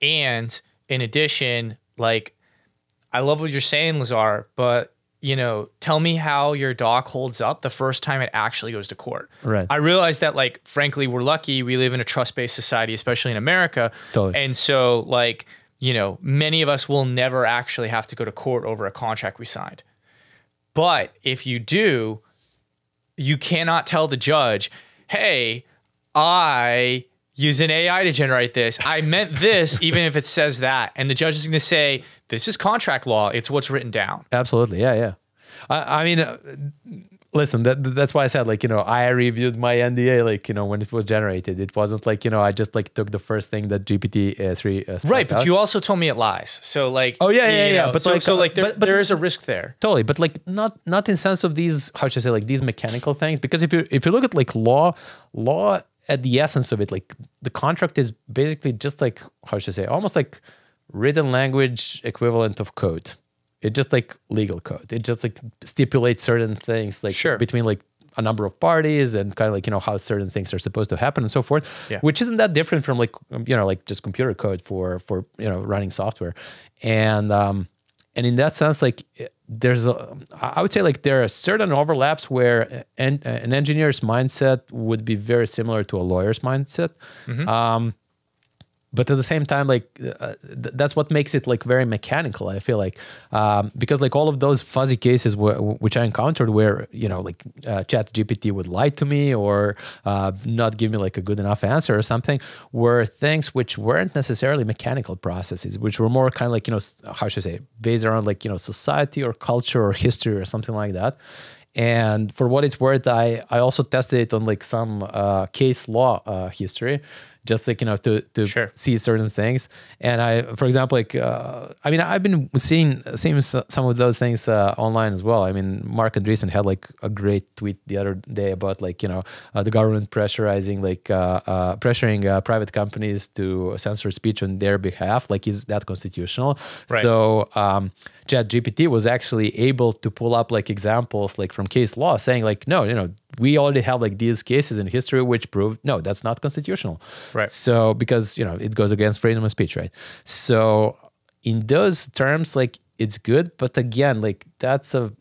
And in addition, like I love what you're saying, Lazar, but you know, tell me how your doc holds up the first time it actually goes to court. Right. I realize that, like, frankly, we're lucky. We live in a trust-based society, especially in America. Totally. And so, like, you know, many of us will never actually have to go to court over a contract we signed. But if you do, you cannot tell the judge, hey, I use an AI to generate this. I meant this, even if it says that. And the judge is going to say, this is contract law. It's what's written down. Absolutely. Yeah. Yeah. I, I mean, uh, listen that that's why i said like you know i reviewed my nda like you know when it was generated. It wasn't like you know i just like took the first thing that gpt-3 uh, right but out. you also told me it lies. So like oh yeah yeah yeah, know, but so, like so like there, but, but, there is a risk there. Totally but like not not in sense of these how should i say like these mechanical things because if you if you look at like law law at the essence of it like the contract is basically just like how should i say almost like written language equivalent of code it just like legal code. It just like stipulates certain things like sure. between like a number of parties and kind of like you know how certain things are supposed to happen and so forth yeah. which isn't that different from like um, you know like just computer code for for you know running software and um and in that sense like there's a i would say like there are certain overlaps where an, an engineer's mindset would be very similar to a lawyer's mindset mm-hmm. um but at the same time like uh, th- that's what makes it like very mechanical i feel like. Um, because like all of those fuzzy cases which i encountered where you know like uh, chat gpt would lie to me or uh, not give me like a good enough answer or something were things which weren't necessarily mechanical processes which were more kind of like you know how should i say based around like you know society or culture or history or something like that. And for what it's worth i i also tested it on like some uh, case law uh, history just like you know to to Sure. see certain things. And I, for example, like uh, I mean, I've been seeing seeing some of those things uh, online as well. I mean, Marc Andreessen had like a great tweet the other day about like you know uh, the government pressurizing like uh, uh, pressuring uh, private companies to censor speech on their behalf. Like, is that constitutional? Right. So. Um, Chat GPT was actually able to pull up like examples like from case law saying like no you know we already have like these cases in history which prove no that's not constitutional Right. so because you know it goes against freedom of speech right so in those terms like it's good but again like that's a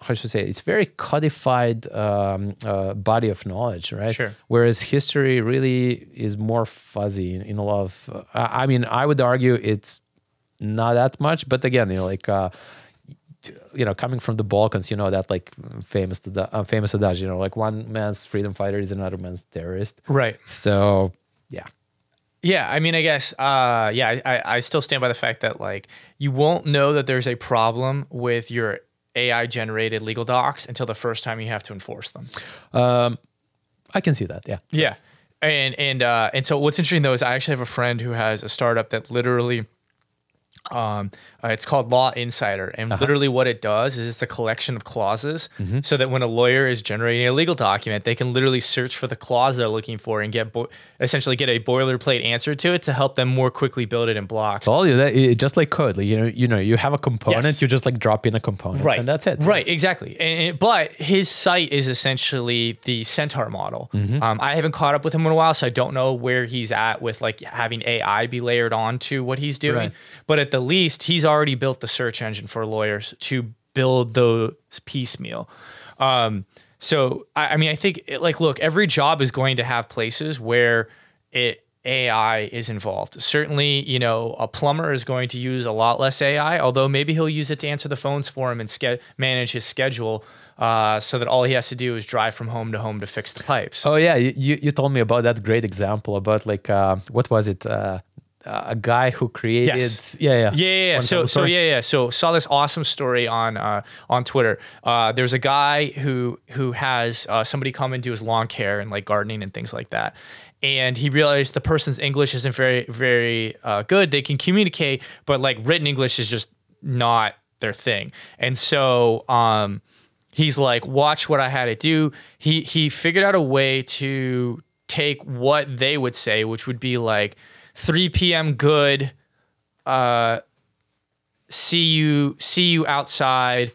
how should I say it's very codified um, uh, body of knowledge right Sure. whereas history really is more fuzzy in, in a lot of uh, I I mean I would argue it's not that much but again you know like uh you know coming from the balkans you know that like famous uh, famous adage you know like one man's freedom fighter is another man's terrorist Right. so yeah Yeah, I mean, I guess, uh, yeah, I- I, I still stand by the fact that like you won't know that there's a problem with your AI generated legal docs until the first time you have to enforce them. Um, I can see that yeah Yeah, and and uh, and so what's interesting though is I actually have a friend who has a startup that literally. Um, uh, it's called Law Insider, and literally what it does is it's a collection of clauses, so that when a lawyer is generating a legal document, they can literally search for the clause they're looking for and get bo- essentially get a boilerplate answer to it to help them more quickly build it in blocks. All you that it, just like code like you know you know you have a component Yes. you just like drop in a component right and that's it right exactly and, and- but his site is essentially the centaur model Mm-hmm. um, i haven't caught up with him in a while so i don't know where he's at with like having ai be layered onto what he's doing Right. but at the least he's already built the search engine for lawyers to build those piecemeal um, so I, I mean i think like look every job is going to have places where it AI is involved. Certainly, you know, a plumber is going to use a lot less AI, although maybe he'll use it to answer the phones for him and manage his schedule uh, so that all he has to do is drive from home to home to fix the pipes. oh yeah you, you you told me about that great example about like uh what was it uh a guy who created Yes. yeah yeah Yeah, yeah, yeah. So, so yeah, yeah. So, saw this awesome story on uh, on Twitter. Uh, there's a guy who who has uh, somebody come and do his lawn care and like gardening and things like that. And he realized the person's English isn't very very uh, good. They can communicate, but like written English is just not their thing. And so, um, he's like, watch what I had to do. He he figured out a way to take what they would say, which would be like 3 p.m. good. Uh, see you see you outside.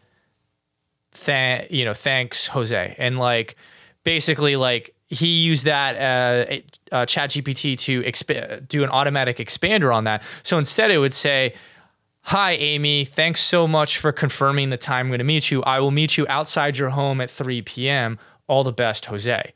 Tha- you know thanks jose. And like basically like he used that uh, uh chat gpt to exp- do an automatic expander on that. So instead it would say hi amy. Thanks so much for confirming the time i'm going to meet you. I will meet you outside your home at 3 p.m all the best jose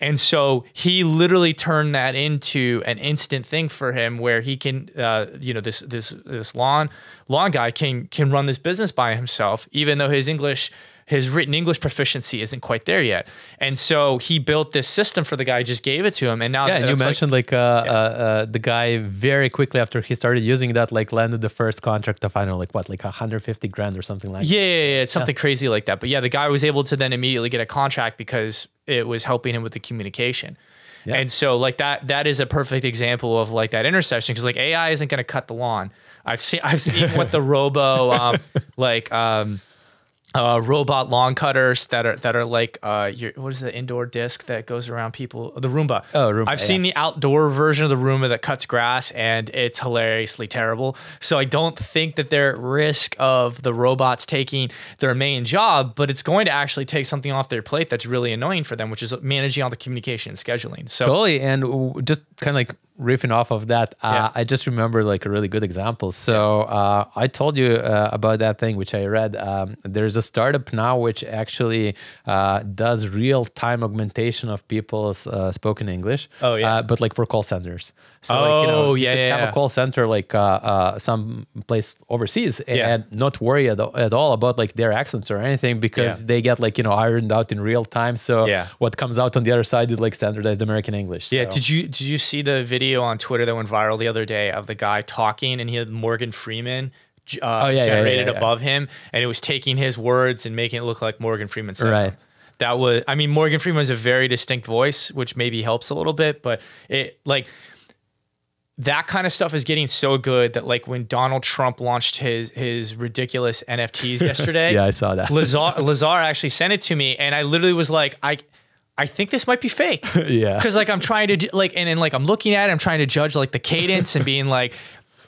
and so he literally turned that into an instant thing for him, where he can, uh, you know, this this this lawn lawn guy can can run this business by himself, even though his English, his written English proficiency isn't quite there yet. And so he built this system for the guy, just gave it to him, and now Yeah, and you that's like- mentioned like, uh, uh, uh, the guy very quickly after he started using that, like landed the first contract of I don't know, like what, like 150 grand or something like. Yeah, yeah, yeah, it's something crazy like that. But yeah, the guy was able to then immediately get a contract because it was helping him with the communication. Yeah. And so like that that is a perfect example of like that intersection because like AI isn't going to cut the lawn. I've seen I've seen what the robo um, like um, uh, robot lawn cutters that are that are like uh, your, what is the indoor disc that goes around people the Roomba. Oh, Roomba, I've seen the outdoor version of the Roomba that cuts grass and it's hilariously terrible. So I don't think that they're at risk of the robots taking their main job, but it's going to actually take something off their plate that's really annoying for them, which is managing all the communication and scheduling. So Totally. And just kind of like riffing off of that, uh, Yeah. I just remember like a really good example. So uh, I told you uh, about that thing which I read. Um, there's a startup now which actually uh, does real time augmentation of people's uh, spoken English. Oh, yeah. Uh, but like for call centers. So like, you know, Oh, you yeah, have yeah. a call center like uh, uh, some place overseas Yeah. and not worry at, at all about like their accents or anything because Yeah. they get like, you know, ironed out in real time. So Yeah. what comes out on the other side is like standardized American English. Yeah, did you did you see the video on Twitter that went viral the other day of the guy talking and he had Morgan Freeman uh, Oh, yeah, generated yeah, yeah. above him and it was taking his words and making it look like Morgan Freeman said Right. them. That was I mean Morgan Freeman has a very distinct voice which maybe helps a little bit, but it like that kind of stuff is getting so good that like when Donald Trump launched his his ridiculous NFTs yesterday, yeah, I saw that. Lazar Lazar actually sent it to me, and I literally was like, I. I think this might be fake. yeah. Because like I'm trying to do, like and then like I'm looking at it, I'm trying to judge like the cadence and being like,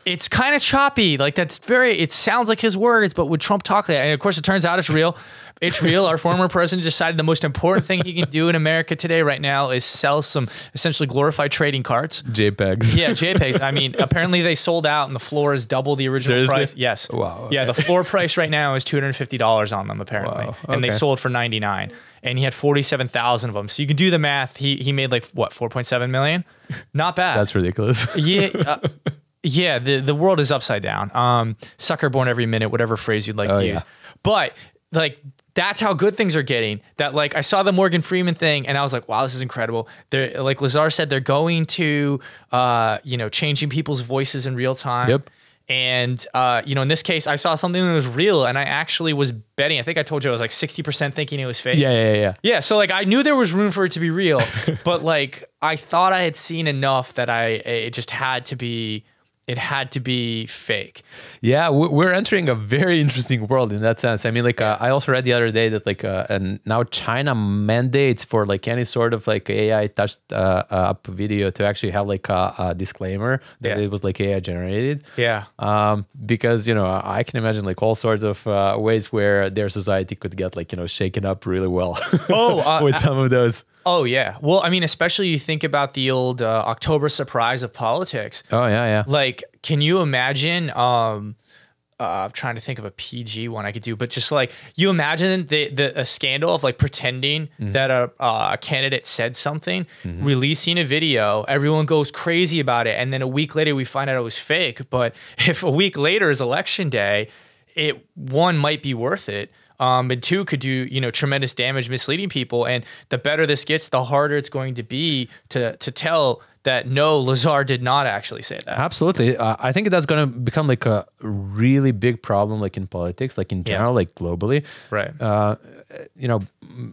it's kind of choppy. Like that's very. It sounds like his words, but would Trump talk like that? And of course, it turns out it's real. It's real. Our former president decided the most important thing he can do in America today, right now, is sell some essentially glorified trading cards. JPEGs. Yeah, JPEGs. I mean, apparently they sold out, and the floor is double the original Seriously? price. Yes. Wow, Yeah, the floor price right now is two hundred fifty dollars on them, apparently, Wow, and they sold for ninety nine. And he had forty seven thousand of them. So you can do the math. He he made like what four point seven million. Not bad. That's ridiculous. yeah. Uh, yeah, the, the world is upside down. Um, sucker born every minute, whatever phrase you'd like Oh, to yeah. use. But like that's how good things are getting. That like I saw the Morgan Freeman thing and I was like, wow, this is incredible. They're like Lazar said, they're going to uh, you know, changing people's voices in real time. Yep. And uh, you know, in this case, I saw something that was real, and I actually was betting. I think I told you I was like sixty percent thinking it was fake. yeah, yeah, yeah. Yeah, so like I knew there was room for it to be real, but like I thought I had seen enough that I it just had to be it had to be fake. Yeah, we- we're entering a very interesting world in that sense. I mean, like uh, I also read the other day that like uh, and now China mandates for like any sort of like AI touched uh, up video to actually have like a, a disclaimer that Yeah. it was like AI generated. Yeah. Um, because you know I can imagine like all sorts of uh, ways where their society could get like you know shaken up really well. Oh, uh, with some of those. Oh yeah. Well, I mean, especially you think about the old uh, October surprise of politics. Oh yeah, yeah. Like, can you imagine? Um, uh, I'm trying to think of a PG one I could do, but just like you imagine the the a scandal of like pretending that a, uh, a candidate said something, releasing a video, everyone goes crazy about it, and then a week later we find out it was fake. But if a week later is election day, it one might be worth it. Um, and two could do you know tremendous damage misleading people and the better this gets the harder it's going to be to to tell that no lazar did not actually say that Absolutely. Uh, I think that's going to become like a really big problem, like in politics, like in general, like globally. Right. Uh, you know,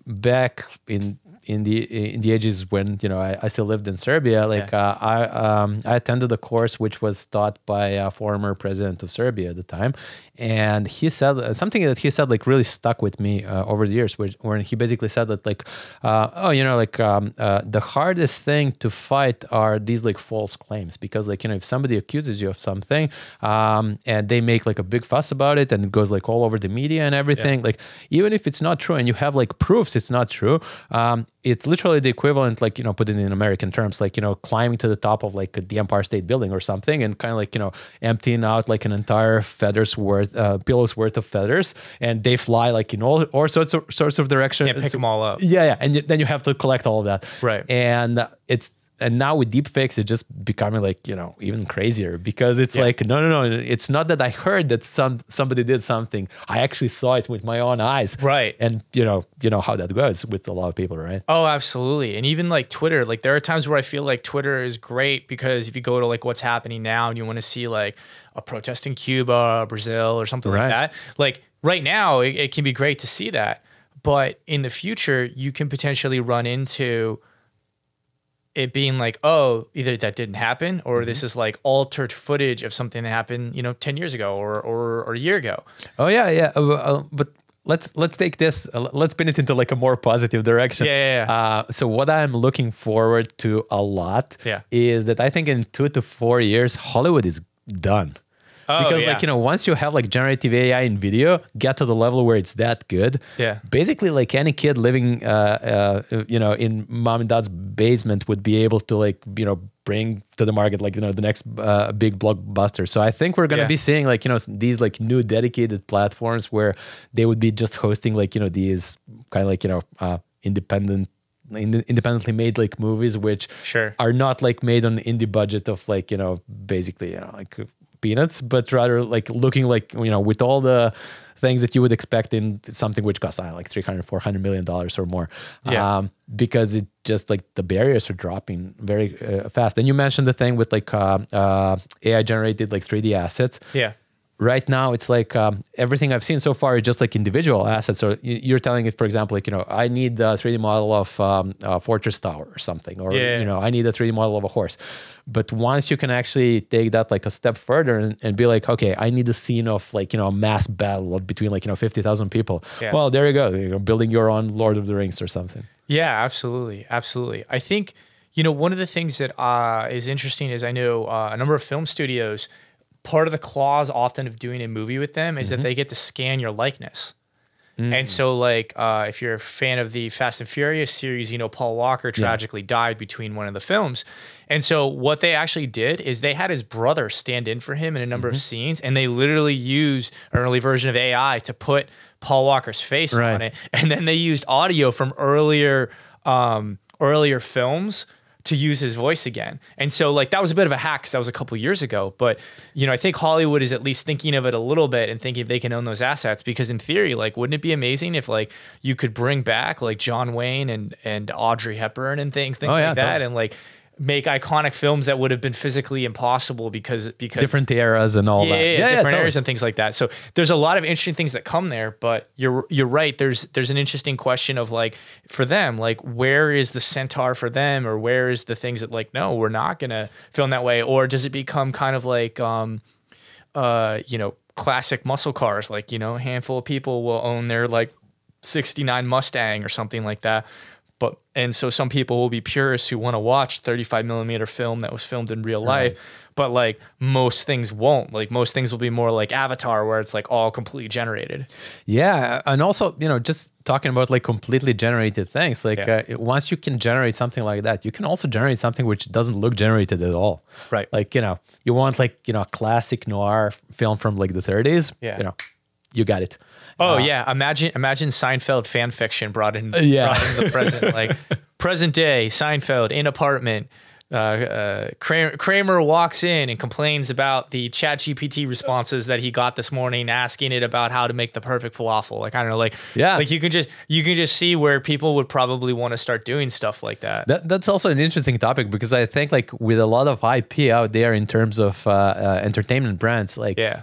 back in in the in the ages when you know I, I still lived in Serbia, like Yeah. uh, I um, I attended a course which was taught by a former president of Serbia at the time, and he said uh, something that he said like really stuck with me uh, over the years, which when he basically said that like, uh, oh, you know, like um, uh, the hardest thing to fight are these like false claims. Because like you know if somebody accuses you of something um, and they make like a big fuss about it and it goes like all over the media and everything, like even if it's not true and you have like proofs it's not true, um, it's literally the equivalent like you know put it in American terms like you know climbing to the top of like the Empire State Building or something and kind of like you know emptying out like an entire feathers worth uh, pillows worth of feathers and they fly like in all all sorts of sorts of directions. yeah pick them all up Yeah, yeah, and y- then you have to collect all of that. Right. And it's and now with deepfakes, it's just becoming like you know even crazier because it's Yeah. like no, no, no. It's not that I heard that some somebody did something. I actually saw it with my own eyes. Right. And you know, you know how that goes with a lot of people, right? Oh, absolutely. And even like Twitter, like there are times where I feel like Twitter is great because if you go to like what's happening now and you want to see like a protest in Cuba, Brazil, or something Right. like that, like right now it, it can be great to see that. But in the future, you can potentially run into it being like, oh, either that didn't happen or this is like altered footage of something that happened, you know, 10 years ago or, or, or a year ago. Oh yeah, yeah. Uh, uh, but let's let's take this. Uh, let's spin it into like a more positive direction. Yeah, yeah, yeah. Uh, so what I'm looking forward to a lot Yeah. is that I think in two to four years Hollywood is done. Oh, because yeah. like you know once you have like generative AI in video get to the level where it's that good Yeah. basically like any kid living uh, uh you know in mom and dad's basement would be able to like you know bring to the market like you know the next uh, big blockbuster so i think we're going to Yeah. be seeing like you know these like new dedicated platforms where they would be just hosting like you know these kind of like you know uh independent independently made like movies which Sure. are not like made on indie budget of like you know basically you know like peanuts but rather like looking like you know with all the things that you would expect in something which costs I don't know, like 300 400 million dollars or more Yeah. um, because it just like the barriers are dropping very uh, fast and you mentioned the thing with like uh, uh, AI generated like 3D assets Yeah. Right now it's like um, everything I've seen so far is just like individual assets. Or you- you're telling it, for example, like you know, I need a 3D model of um, a fortress tower or something, or Yeah. you know, I need a 3D model of a horse. But once you can actually take that like a step further and, and be like, okay, I need a scene of like you know a mass battle of between like you know fifty thousand people. Yeah. Well, there you go. You're building your own Lord of the Rings or something. Yeah, absolutely, absolutely. I think you know one of the things that uh, is interesting is I know uh, a number of film studios. Part of the clause often of doing a movie with them is that they get to scan your likeness. And so, like, uh, if you're a fan of the Fast and Furious series, you know Paul Walker tragically died between one of the films. And so, what they actually did is they had his brother stand in for him in a number of scenes, and they literally used an early version of AI to put Paul Walker's face Right. on it, and then they used audio from earlier um, earlier films to use his voice again. And so like that was a bit of a hack because that was a couple years ago. But you know, I think Hollywood is at least thinking of it a little bit and thinking they can own those assets because in theory, like wouldn't it be amazing if like you could bring back like John Wayne and and Audrey Hepburn and things things Oh, yeah, like that totally. and like make iconic films that would have been physically impossible because because Different eras and all yeah, that. yeah, different totally. areas and things like that. So there's a lot of interesting things that come there, but you're you're right. There's there's an interesting question of like for them, like where is the centaur for them, or where is the things that like no, we're not gonna film that way, or does it become kind of like um, uh, you know, classic muscle cars, like you know, a handful of people will own their like 69 Mustang or something like that. And so some people will be purists who want to watch 35 millimeter film that was filmed in real life, but like most things won't. Like most things will be more like Avatar, where it's like all completely generated. Yeah, and also you know just talking about like completely generated things. Like Yeah. uh, once you can generate something like that, you can also generate something which doesn't look generated at all. Right. Like you know you want like you know a classic noir film from like the 30s. Yeah. You know, you got it. Oh yeah, imagine imagine Seinfeld fan fiction brought in, yeah. brought in the present, like present day Seinfeld in apartment. Uh, uh, Kramer, Kramer walks in and complains about the Chat GPT responses that he got this morning, asking it about how to make the perfect falafel. Like I don't know, like Yeah. like you can just you can just see where people would probably want to start doing stuff like that. That, that's also an interesting topic because I think like with a lot of IP out there in terms of uh, uh, entertainment brands, like yeah,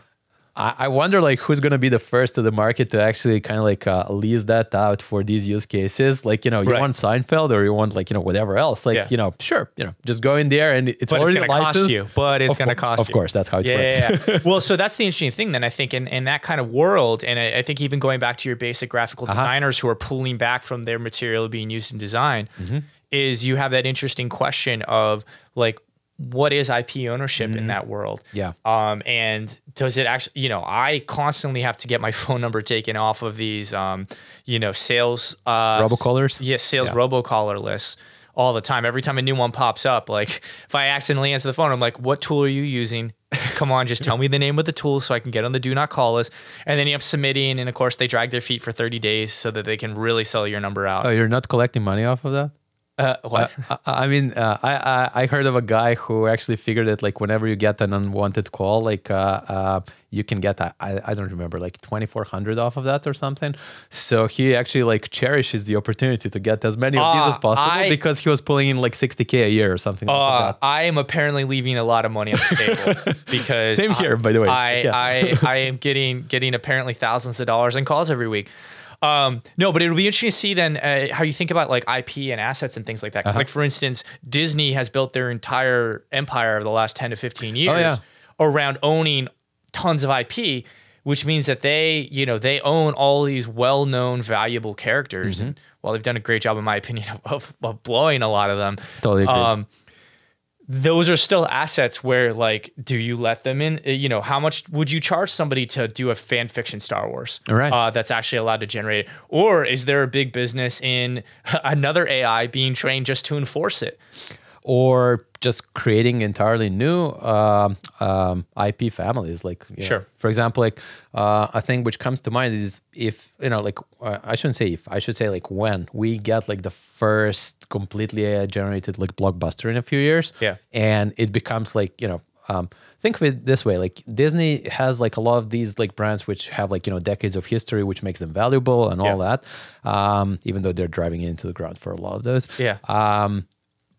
I, I wonder like who's gonna be the first to the market to actually kind of like uh, lease that out for these use cases. Like you know, you Right. want Seinfeld or you want like you know whatever else. Like Yeah. you know, sure, you know, just go in there and it's but it's already going to cost licensed. you. But it's going to cost Of you. Of course, that's how it yeah, works. yeah, well, so that's the interesting thing. Then I think in, in that kind of world, and I, I think even going back to your basic graphical Uh-huh. designers who are pulling back from their material being used in design, Mm-hmm. is you have that interesting question of like, what is IP ownership in that world? Mm-hmm. Yeah. Um, and does it actually, you know, I constantly have to get my phone number taken off of these, um, you know, sales, uh, Robocallers? Yes, sales Yeah. robocaller lists all the time. Every time a new one pops up, like if I accidentally answer the phone, I'm like, "What tool are you using? Come on, just tell me the name of the tool so I can get on the do not call list." And then you have submitting, and of course they drag their feet for 30 days so that they can really sell your number out. Oh, you're not collecting money off of that? Uh, what? I, I mean, uh, I, I I heard of a guy who actually figured that like whenever you get an unwanted call, like uh, uh, you can get I, I don't remember like twenty four hundred off of that or something. So he actually like cherishes the opportunity to get as many of these Ah, as possible I- because he was pulling in like sixty k a year or something. Uh, like that. I am apparently leaving a lot of money on the table because Same here, by the way. I, Yeah. I I am getting getting apparently thousands of dollars in calls every week. Um, no, but it'll be interesting to see then uh, how you think about like IP and assets and things like that. Uh-huh. Like for instance, Disney has built their entire empire over the last ten to fifteen years Oh, yeah. around owning tons of IP, which means that they, you know, they own all these well-known, valuable characters. Mm-hmm. And while they've done a great job, in my opinion, of, of blowing a lot of them, Totally agreed. um, those are still assets where like do you let them in Uh, you know how much would you charge somebody to do a fan fiction star wars Right. uh, that's actually allowed to generate it? or is there a big business in another ai being trained just to enforce it or just creating entirely new um, um, IP families. Like, you know, Sure. for example, like uh, a thing which comes to mind is if you know, like uh, I shouldn't say if I should say like when we get like the first completely AI generated like blockbuster in a few years, Yeah. and it becomes like you know. Um, think of it this way: like Disney has like a lot of these like brands which have like you know decades of history, which makes them valuable and all Yeah. that. Um, even though they're driving into the ground for a lot of those. Yeah. Um,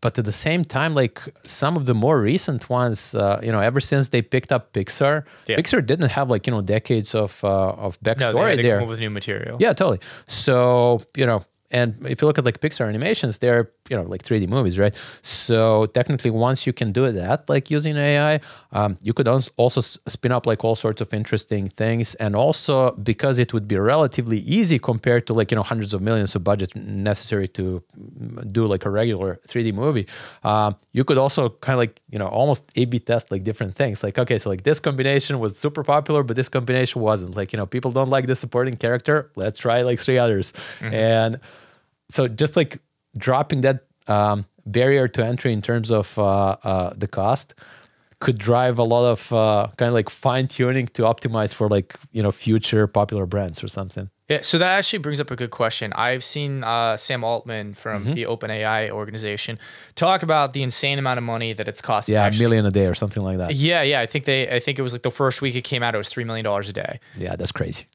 but at the same time, like some of the more recent ones, uh, you know, ever since they picked up Pixar, Yeah. Pixar didn't have like you know decades of uh, of No, backstory they, they there. come up with new material. Yeah, totally. So, you know, and if you look at like Pixar animations, they're, you know, like 3D movies, right? So technically, once you can do that, like using AI, um, you could als- also spin up like all sorts of interesting things. And also because it would be relatively easy compared to like, you know, hundreds of millions of budget necessary to mm, do like a regular 3D movie, um, you could also kind of like, you know, almost A B test like different things. Like, okay, so like this combination was super popular, but this combination wasn't. Like, you know, people don't like the supporting character. Let's try like three others. And so just like dropping that um, barrier to entry in terms of uh, uh, the cost could drive a lot of uh, kind of like fine tuning to optimize for like you know future popular brands or something. Yeah, so that actually brings up a good question. I've seen uh, Sam Altman from Mm-hmm. the OpenAI organization talk about the insane amount of money that it's costing. Yeah, a million a day or something like that. Yeah, yeah. I think they. I think it was like the first week it came out. It was three million dollars a day. Yeah, that's crazy.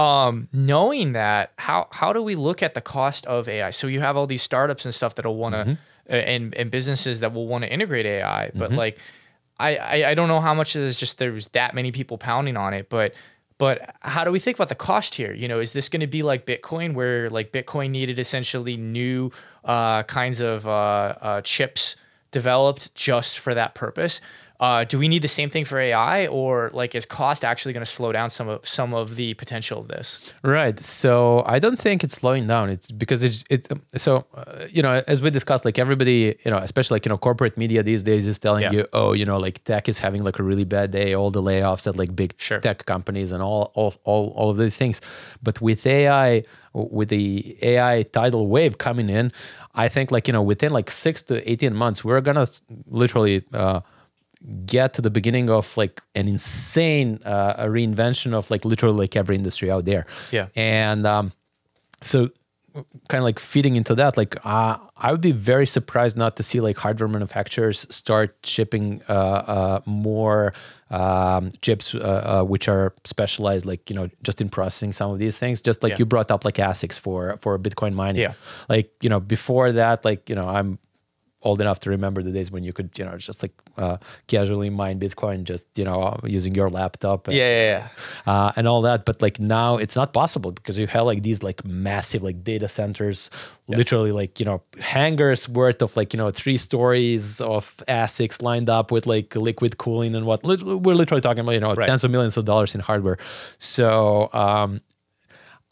Um, knowing that, how how do we look at the cost of AI? So you have all these startups and stuff that'll want to, Mm-hmm. and and businesses that will want to integrate AI, but like, I, I I don't know how much it is just there's that many people pounding on it, but. But how do we think about the cost here? You know, is this going to be like Bitcoin, where like Bitcoin needed essentially new uh, kinds of uh, uh, chips developed just for that purpose? Uh, do we need the same thing for AI, or like is cost actually going to slow down some of some of the potential of this? Right. So I don't think it's slowing down. It's because it's it. So uh, you know, as we discussed, like everybody, you know, especially like you know, corporate media these days is telling Yeah. you, oh, you know, like tech is having like a really bad day. All the layoffs at like big Sure. tech companies and all all all all of these things. But with AI, with the AI tidal wave coming in, I think like you know, within like six to eighteen months, we're gonna literally. Uh, get to the beginning of like an insane uh, a reinvention of like literally like every industry out there. Yeah. And um, so kind of like feeding into that, like uh, I would be very surprised not to see like hardware manufacturers start shipping uh, uh, more um, chips uh, uh, which are specialized, like you know, just in processing some of these things. Just like Yeah. you brought up, like ASICs for for Bitcoin mining. Yeah. Like you know, before that, like you know, I'm old enough to remember the days when you could, you know, just like uh, casually mine Bitcoin, just you know, using your laptop. and- Yeah, yeah, yeah. uh, and all that. But like now it's not possible because you have like these like massive like data centers, literally like, you know, hangars worth of like, you know, three stories of ASICs lined up with like liquid cooling and what we're literally talking about, you know, Right. tens of millions of dollars in hardware. So, um,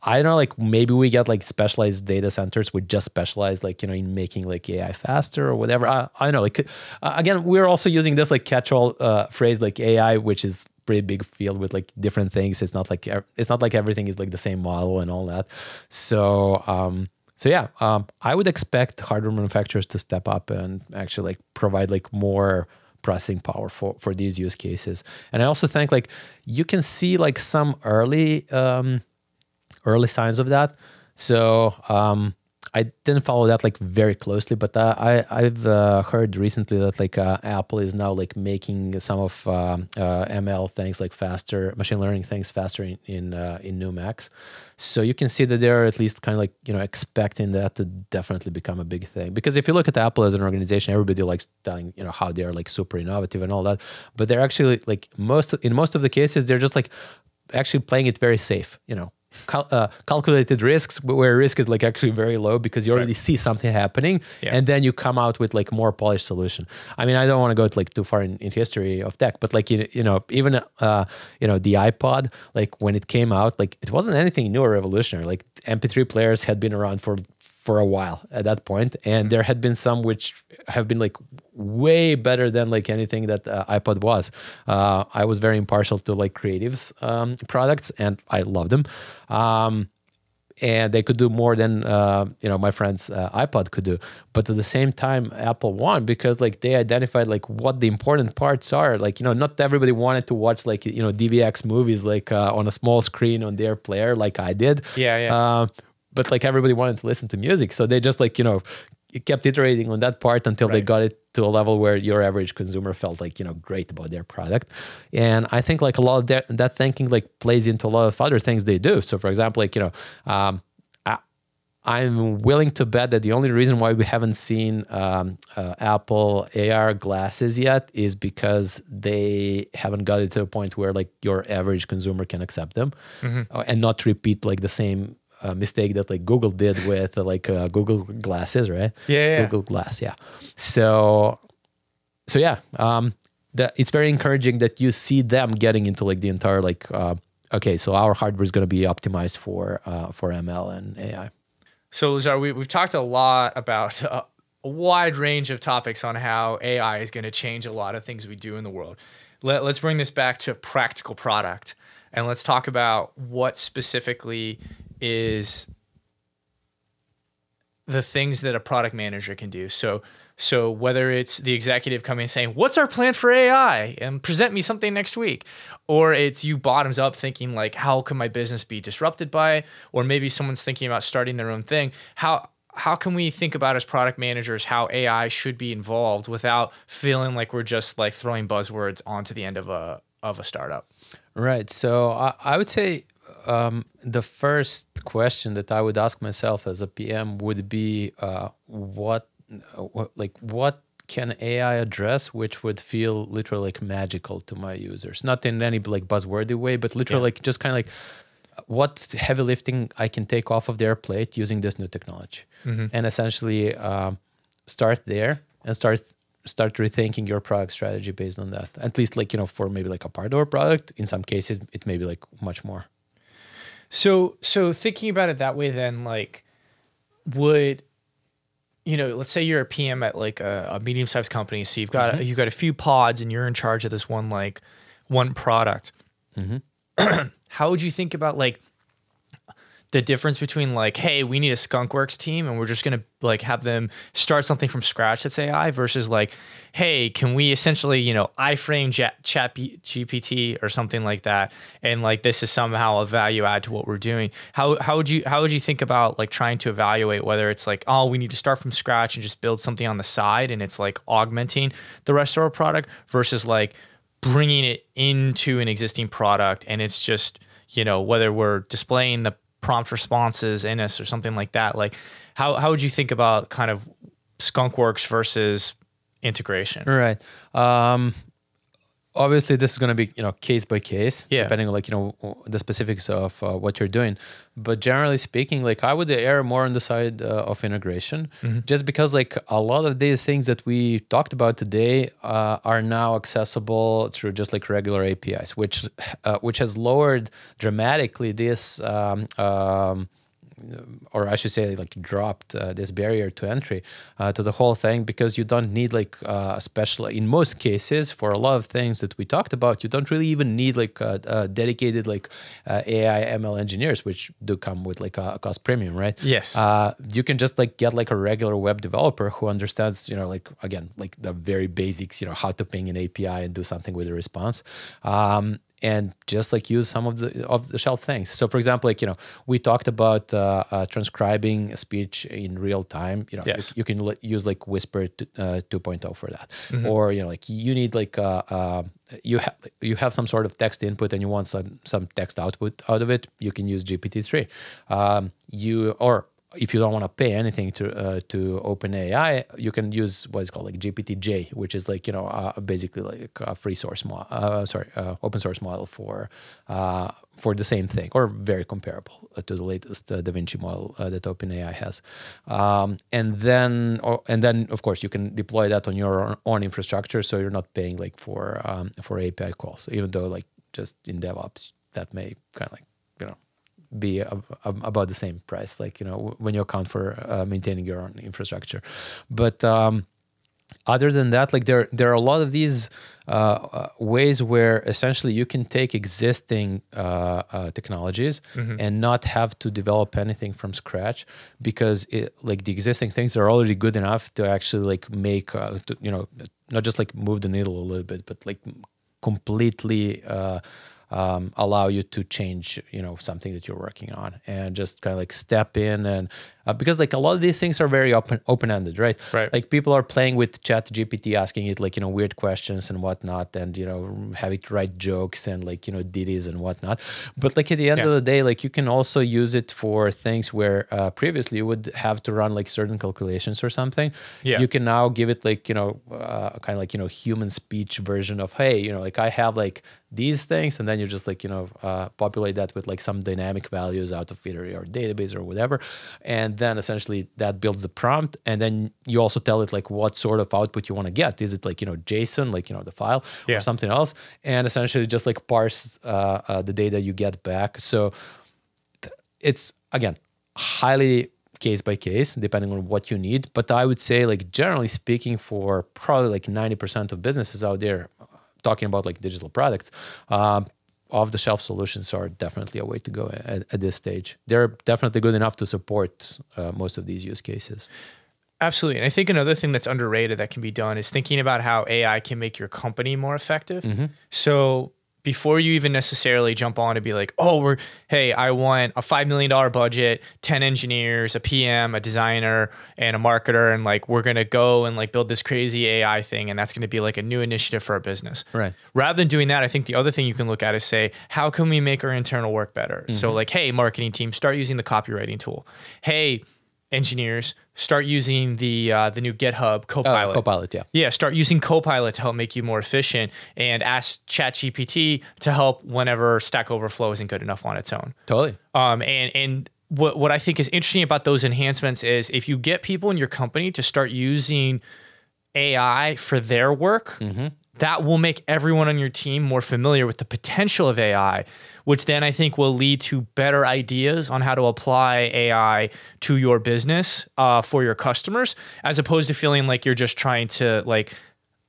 I don't know, like maybe we get like specialized data centers with just specialized, like, you know, in making like AI faster or whatever. I, I don't know. Like, uh, again, we're also using this like catch all uh, phrase like AI, which is pretty big field with like different things. It's not like, it's not like everything is like the same model and all that. So, um, so yeah, um, I would expect hardware manufacturers to step up and actually like provide like more processing power for for these use cases. And I also think like you can see like some early um, early signs of that. So um, I didn't follow that like very closely, but uh, I I've uh, heard recently that like uh, Apple is now like making some of um, uh, ML things like faster machine learning things faster in in, uh, in new Macs. So you can see that they're at least kind of like you know expecting that to definitely become a big thing. Because if you look at Apple as an organization, everybody likes telling you know how they're like super innovative and all that, but they're actually like most in most of the cases they're just like actually playing it very safe. You know, cal- uh, calculated risks where risk is like actually very low because you already see something happening, Yeah. and then you come out with like more polished solution. I mean, I don't want to go like too far in, in history of tech, but like you, you know, even uh, you know the iPod, like when it came out, like it wasn't anything new or revolutionary. Like MP3 players had been around for for a while at that point. And there had been some which have been like way better than like anything that uh, ipod was. Uh, i was very impartial to like Creative's um, products and i loved them. Um, and they could do more than uh, you know my friend's uh, ipod could do. But at the same time apple won because like they identified like what the important parts are. Like you know not everybody wanted to watch like you know DivX movies like uh, on a small screen on their player like i did. Yeah, yeah. But like everybody wanted to listen to music, so they just like you know kept iterating on that part until they got it to a level where your average consumer felt like you know great about their product. And I think like a lot of that that thinking like plays into a lot of other things they do. So for example, like you know. Um, I'm willing to bet that the only reason why we haven't seen um, uh, Apple AR glasses yet is because they haven't got it to a point where like your average consumer can accept them mm-hmm. Uh, and not repeat like the same uh, mistake that like Google did with uh, like uh, Google glasses, right? Yeah, yeah, Google Glass, yeah. So, so yeah, um, that it's very encouraging that you see them getting into like the entire like. Uh, okay, so our hardware is going to be optimized for uh, for ML and AI. So, Lazar, we, we've talked a lot about a, a wide range of topics on how AI is going to change a lot of things we do in the world. Let, let's bring this back to practical product and let's talk about what specifically is the things that a product manager can do. So, so whether it's the executive coming and saying, "What's our plan for AI?" and present me something next week, or it's you bottoms up thinking like, "How can my business be disrupted by?" It? Or maybe someone's thinking about starting their own thing. How how can we think about as product managers how AI should be involved without feeling like we're just like throwing buzzwords onto the end of a of a startup? Right. So I, I would say um, the first question that I would ask myself as a PM would be uh, what like what can AI address which would feel literally like magical to my users? Not in any like buzzwordy way, but literally yeah. like just kind of like what heavy lifting I can take off of their plate using this new technology, mm-hmm. and essentially um, start there and start start rethinking your product strategy based on that. At least like you know for maybe like a part of our product. In some cases, it may be like much more. So so thinking about it that way, then like would you know, let's say you're a PM at like a, a medium sized company, so you've got mm-hmm. you've got a few pods and you're in charge of this one like one product. Mm-hmm. How would you think about like the difference between like, hey, we need a skunkworks team and we're just gonna like have them start something from scratch that's AI versus like, hey, can we essentially, you know, iframe chat, GPT or something like that, and like this is somehow a value add to what we're doing. How how would you how would you think about like trying to evaluate whether it's like, oh, we need to start from scratch and just build something on the side and it's like augmenting the rest of our product versus like bringing it into an existing product and it's just you know whether we're displaying the prompt responses in us or something like that. Like, how how would you think about kind of skunkworks versus integration? Right. Um, obviously this is going to be you know case by case yeah. depending on like you know the specifics of uh, what you're doing but generally speaking like i would err more on the side uh, of integration mm-hmm. just because like a lot of these things that we talked about today uh, are now accessible through just like regular apis which uh, which has lowered dramatically this um, um, or I should say, like dropped uh, this barrier to entry uh, to the whole thing because you don't need like uh, a special. In most cases, for a lot of things that we talked about, you don't really even need like uh, uh, dedicated like uh, AI ML engineers, which do come with like a, cost premium, right? Yes. you can just like get like a regular web developer who understands, you know, like again, like the very basics, you know, how to ping an API and do something with a response. Um, and just like use some of the of the shelf things. So, for example, like you know, we talked about uh, uh, transcribing speech in real time. You know, yes. you, you, can use like Whisper t- uh, 2.0 for that, mm-hmm. or you know, like you need like uh, uh, you have you have some sort of text input and you want some some text output out of it. You can use GPT three. Um, you or if you don't want to pay anything to uh, to OpenAI, you can use what is called like GPT-J, which is like you know uh, basically like a free source model, uh, sorry, uh, open source model for uh, for the same thing or very comparable uh, to the latest DaVinci model that OpenAI has. Um, and then or, and then of course you can deploy that on your own infrastructure, so you're not paying like for um, for API calls, even though like just in DevOps that may kind of like be a, a, about the same price, like you know when you account for uh, maintaining your own infrastructure. But um, other than that, like there there are a lot of these uh, uh, ways where essentially you can take existing uh, uh technologies mm-hmm. and not have to develop anything from scratch because it, like the existing things are already good enough to actually like make uh, to, you know not just like move the needle a little bit, but like completely um, allow you to change you know something that you're working on and just kind of like step in and uh, because like a lot of these things are very open open ended right? Right. Like people are playing with chat gpt asking it like you know weird questions and whatnot and you know have it write jokes and like you know ditties and whatnot. But like at the end yeah. of the day like you can also use it for things where uh, previously you would have to run like certain calculations or something. Yeah. you can now give it like you know uh, kind of like you know human speech version of hey you know like i have like these things and then you just like you know uh, populate that with like some dynamic values out of either your database or whatever. And then essentially that builds the prompt and then you also tell it like what sort of output you want to get. Is it like you know json like you know the file yeah. or something else? And essentially just like parse uh, uh, the data you get back. So it's again highly case by case depending on what you need. But i would say like generally speaking for probably like 90% of businesses out there talking about like digital products, um, off the shelf solutions are definitely a way to go at, at, this stage. They're definitely good enough to support uh, most of these use cases. Absolutely. And I think another thing that's underrated that can be done is thinking about how AI can make your company more effective. Mm-hmm. So before you even necessarily jump on to be like, oh, we're hey, I want a five million dollar budget, ten engineers, a PM, a designer, and a marketer, and like we're gonna go and like build this crazy AI thing, and that's gonna be like a new initiative for our business. Right. Rather than doing that, I think the other thing you can look at is say, how can we make our internal work better? Mm-hmm. So like, hey, marketing team, start using the copywriting tool. Hey, engineers start using the uh, the new GitHub Copilot. Oh, Copilot, yeah. Yeah, start using Copilot to help make you more efficient, and ask ChatGPT to help whenever Stack Overflow isn't good enough on its own. Totally. Um, and and what what I think is interesting about those enhancements is if you get people in your company to start using AI for their work. Mm-hmm that will make everyone on your team more familiar with the potential of AI, which then I think will lead to better ideas on how to apply AI to your business uh, for your customers, as opposed to feeling like you're just trying to like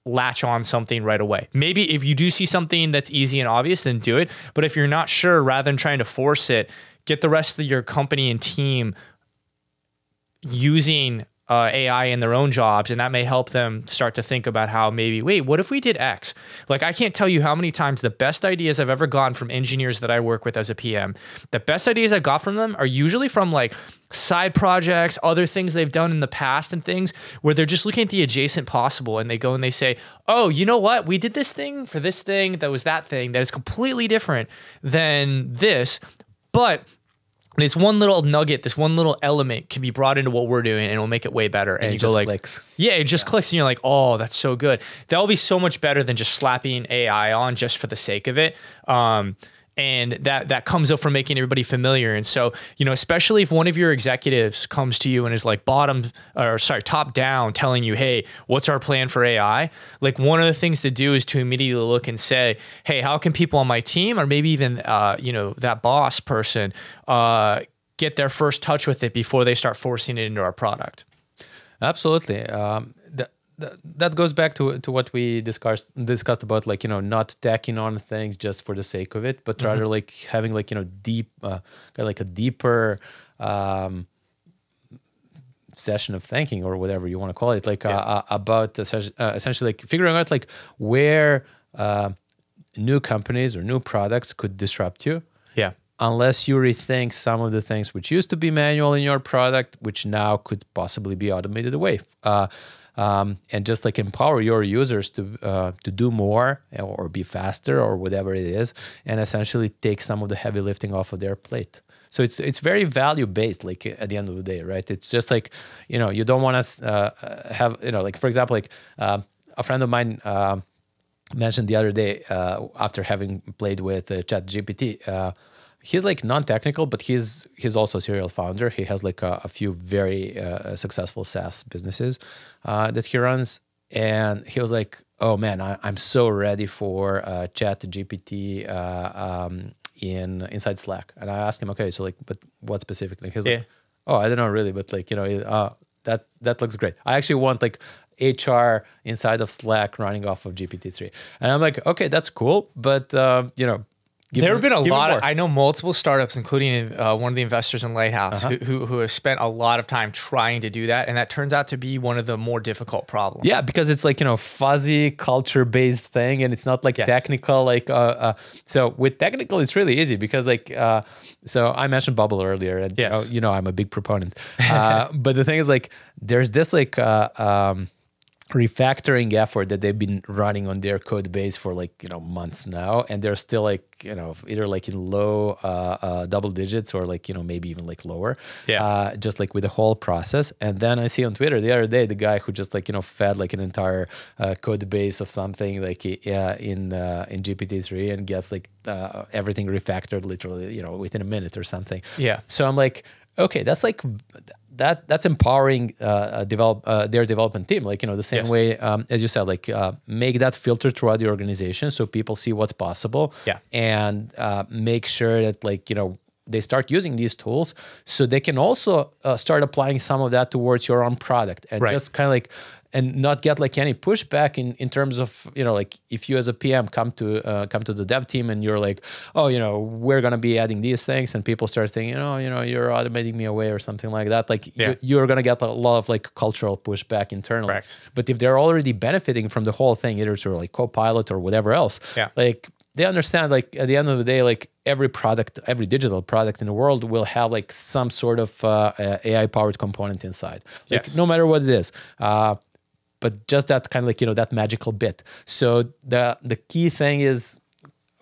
latch on something right away. Maybe if you do see something that's easy and obvious, then do it. But if you're not sure, rather than trying to force it, get the rest of your company and team using uh, AI in their own jobs, and that may help them start to think about how maybe, wait, what if we did X? Like, I can't tell you how many times the best ideas I've ever gotten from engineers that I work with as a PM, the best ideas I got from them are usually from like side projects, other things they've done in the past, and things where they're just looking at the adjacent possible and they go and they say, oh, you know what? We did this thing for this thing that was that thing that is completely different than this. But this one little nugget, this one little element can be brought into what we're doing and it'll make it way better. And, and you go like, clicks. yeah, it just yeah. clicks and you're like, oh, that's so good. That'll be so much better than just slapping AI on just for the sake of it. Um, and that that comes up from making everybody familiar. And so, you know, especially if one of your executives comes to you and is like bottom or sorry, top down telling you, "Hey, what's our plan for AI?" Like one of the things to do is to immediately look and say, "Hey, how can people on my team or maybe even uh, you know, that boss person uh, get their first touch with it before they start forcing it into our product?" Absolutely. Um, that goes back to to what we discussed discussed about like you know not tacking on things just for the sake of it, but mm-hmm. rather like having like you know deep uh, kind of like a deeper um, session of thinking or whatever you want to call it, like yeah. uh, uh about uh, essentially like figuring out like where uh, new companies or new products could disrupt you. Yeah. Unless you rethink some of the things which used to be manual in your product, which now could possibly be automated away. Uh, um, and just like empower your users to uh, to do more or be faster or whatever it is, and essentially take some of the heavy lifting off of their plate. So it's it's very value based. Like at the end of the day, right? It's just like you know you don't want to uh, have you know like for example like uh, a friend of mine. Uh, mentioned the other day uh, after having played with uh, chat gpt he's like non-technical but he's he's also a serial founder. He has like a, a few very uh, successful saas businesses uh, that he runs. And he was like oh man I, am so ready for uh, chat gpt uh, um, in inside slack. And i asked him okay so like but what specifically? He's yeah. like oh i don't know really but like you know uh, that that looks great. I actually want like hr inside of slack running off of gpt-3 and i'm like okay that's cool but uh, you know Give there have been a lot. Of. I know multiple startups, including uh, one of the investors in Lighthouse, Uh-huh. who, who who have spent a lot of time trying to do that, and that turns out to be one of the more difficult problems. Yeah, because it's like you know fuzzy culture based thing, and it's not like Yes. technical. Like uh, uh, so with technical, it's really easy because like uh, so I mentioned bubble earlier, and Yes. uh, you know I'm a big proponent. Uh, but the thing is like there's this like uh, um, refactoring effort that they've been running on their code base for like you know months now, and they're still like you know either like in low uh, uh, double digits or like you know maybe even like lower. Yeah. Uh, just like with the whole process. And then I see on Twitter the other day the guy who just like you know fed like an entire uh, code base of something like in uh, in GPT three and gets like uh, everything refactored literally you know within a minute or something. Yeah. So I'm like, okay, that's like that that's empowering uh, uh, develop uh, their development team. Like you know the same Yes. way um, as you said, like uh, make that filter throughout the organization so people see what's possible. Yeah. And uh, make sure that like you know they start using these tools so they can also uh, start applying some of that towards your own product and Right. just kind of like and not get like any pushback in in terms of you know like if you as a PM come to uh, come to the dev team and you're like oh you know we're gonna be adding these things and people start thinking oh you know you're automating me away or something like that like Yeah. you, you're gonna get a lot of like cultural pushback internally Correct. but if they're already benefiting from the whole thing either through like copilot or whatever else Yeah. like they understand like at the end of the day like every product every digital product in the world will have like some sort of uh, uh, ai powered component inside like Yes. no matter what it is uh, but just that kind of like you know that magical bit so the the key thing is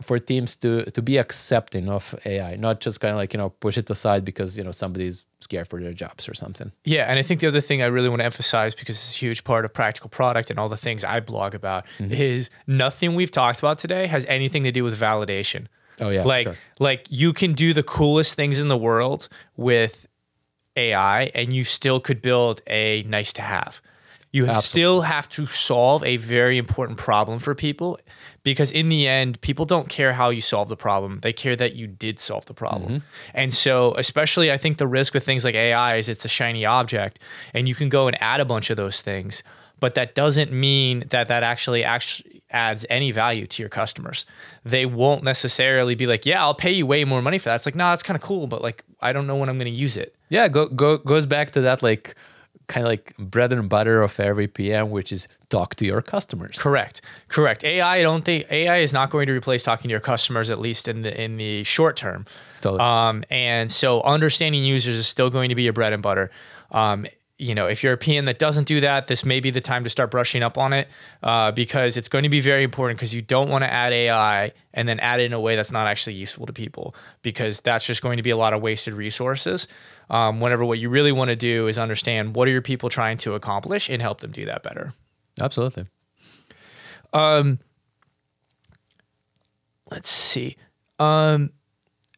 for teams to to be accepting of ai not just kind of like you know push it aside because you know somebody's scared for their jobs or something Yeah, and I think the other thing I really want to emphasize because it's a huge part of practical product and all the things I blog about Mm-hmm. is nothing we've talked about today has anything to do with validation. oh yeah like sure. like you can do the coolest things in the world with AI and you still could build a nice to have. You still have to solve a very important problem for people because in the end people don't care how you solve the problem. They care that you did solve the problem. Mm-hmm. And so especially I think the risk with things like AI is it's a shiny object and you can go and add a bunch of those things, but that doesn't mean that that actually actually adds any value to your customers. They won't necessarily be like, "Yeah, I'll pay you way more money for that." It's like, "No, that's kind of cool, but like I don't know when I'm going to use it." yeah go, go goes back to that like kind of like bread and butter of every pm which is talk to your customers Correct. Correct. AI, I don't think AI is not going to replace talking to your customers at least in the in the short term. Totally. Um, and so understanding users is still going to be your bread and butter. Um, you know, if you're a PM that doesn't do that, this may be the time to start brushing up on it uh, because it's going to be very important because you don't want to add AI and then add it in a way that's not actually useful to people because that's just going to be a lot of wasted resources. Um, whenever what you really want to do is understand what are your people trying to accomplish and help them do that better. absolutely. Um, let's see. Um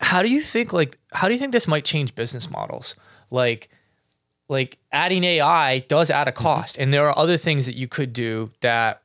how do you think like how do you think this might change business models? Like like adding ai does add a cost and there are other things that you could do that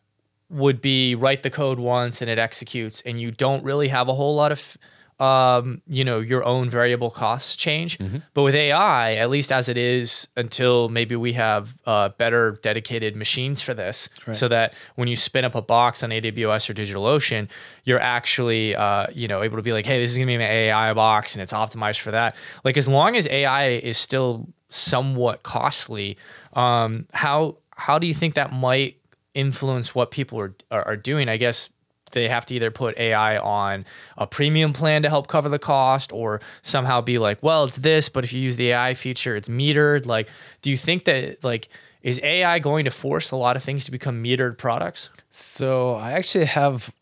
would be write the code once and it executes and you don't really have a whole lot of um, you know your own variable costs change. But with ai at least as it is until maybe we have uh, better dedicated machines for this so that when you spin up a box on aws or digitalocean you're actually uh, you know able to be like hey this is going to be my ai box and it's optimized for that. Like as long as ai is still somewhat costly um, how how do you think that might influence what people are, are, are doing? I guess they have to either put AI on a premium plan to help cover the cost or somehow be like, well, it's this, but if you use the AI feature, it's metered. Like, do you think that like is AI going to force a lot of things to become metered products? So I actually have,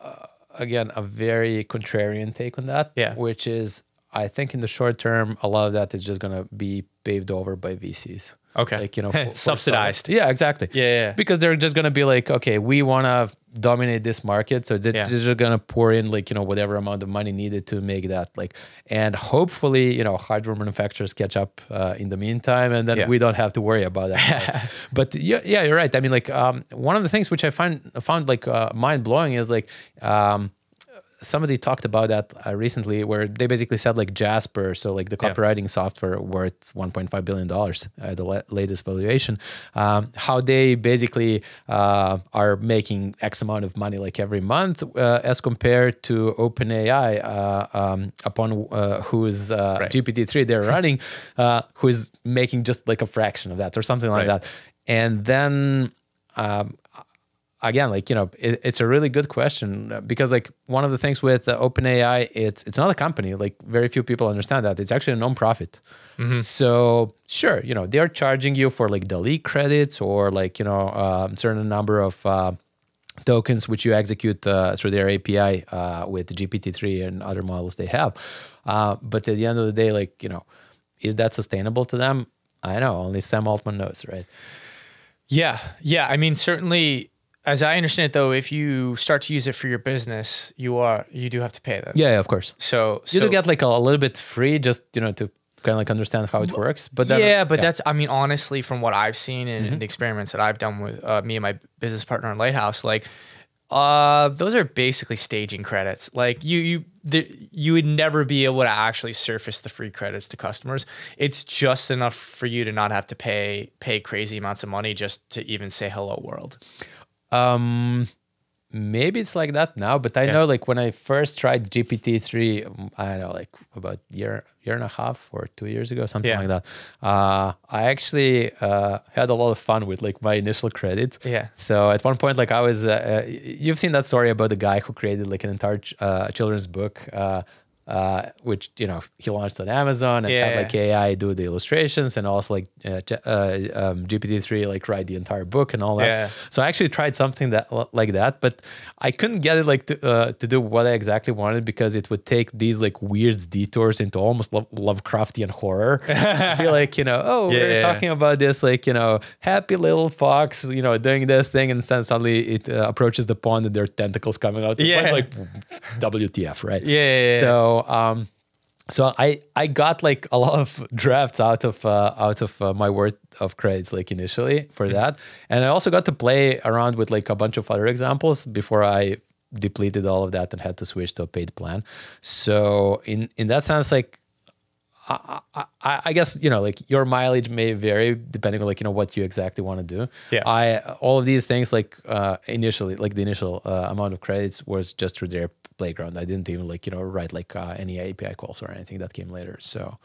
uh, again, a very contrarian take on that. Yeah. Which is, I think in the short term, a lot of that is just going to be paved over by VCs. Okay. Like, you know, for- for Subsidized. startups. Yeah, exactly. Yeah, yeah. Because they're just going to be like, okay, we want to dominate this market. So they're Yeah. just going to pour in like, you know, whatever amount of money needed to make that like, and hopefully, you know, hardware manufacturers catch up uh, in the meantime. And then Yeah. we don't have to worry about that. but yeah, yeah, you're right. I mean, like um, one of the things which I find found like uh, mind blowing is like um, somebody talked about that uh, recently, where they basically said like Jasper, so like the copywriting yeah. software worth 1.5 billion dollars, uh, the la- latest valuation. Um, how they basically uh, are making X amount of money like every month, uh, as compared to OpenAI, uh, um, upon uh, whose right. GPT-3 they're running, who is making just like a fraction of that or something like right. that. And then um, again, like you know, it, it's a really good question because like one of the things with uh, OpenAI, it's it's not a company. Like very few people understand that it's actually a non-profit. Mm-hmm. So sure, you know, they're charging you for like DALL-E credits or like you know, a um, certain number of. Uh, tokens which you execute uh, through their API uh, with GPT-3 and other models they have. Uh, but at the end of the day, like, you know, is that sustainable to them? I know, only Sam Altman knows, right? Yeah. Yeah. I mean, certainly as I understand it, though, if you start to use it for your business, you are you do have to pay them. Yeah, yeah of course. So, so you do get like a, a, little bit free, just you know to kind of like understand how it works. But then, yeah, but yeah. that's I mean honestly, from what I've seen and mm-hmm. the experiments that I've done with uh, me and my business partner in Lighthouse, like uh, those are basically staging credits. Like you, you, the, you would never be able to actually surface the free credits to customers. It's just enough for you to not have to pay pay crazy amounts of money just to even say hello world. Um, maybe it's like that now, but I yeah. know like when I first tried GPT three, um, I don't know, like about year year and a half or two years ago, something yeah. like that. Uh, I actually uh, had a lot of fun with like my initial credits. Yeah. So at one point, like I was, uh, uh you've seen that story about the guy who created like an entire ch- uh, children's book uh, which you know he launched on Amazon and yeah. had like AI do the illustrations and also like uh, uh, um, GPT-3 like write the entire book and all that. Yeah. So I actually tried something that like that, but I couldn't get it like to, uh, to do what I exactly wanted because it would take these like weird detours into almost lo- Lovecraftian horror. I feel like you know, oh, yeah, we're talking about this like you know happy little fox, you know, doing this thing, and then suddenly it uh, approaches the pond and there are tentacles coming out. Yeah. Like WTF, right? Yeah. So um, so I I got like a lot of drafts out of uh, out of uh, my worth of credits like initially for mm-hmm. that, and I also got to play around with like a bunch of other examples before I depleted all of that and had to switch to a paid plan. So in in that sense, like I, I, I, guess you know like your mileage may vary depending on like you know what you exactly want to do yeah i all of these things like uh initially like the initial uh, amount of credits was just through their playground i didn't even like you know write like uh, any api calls or anything that came later so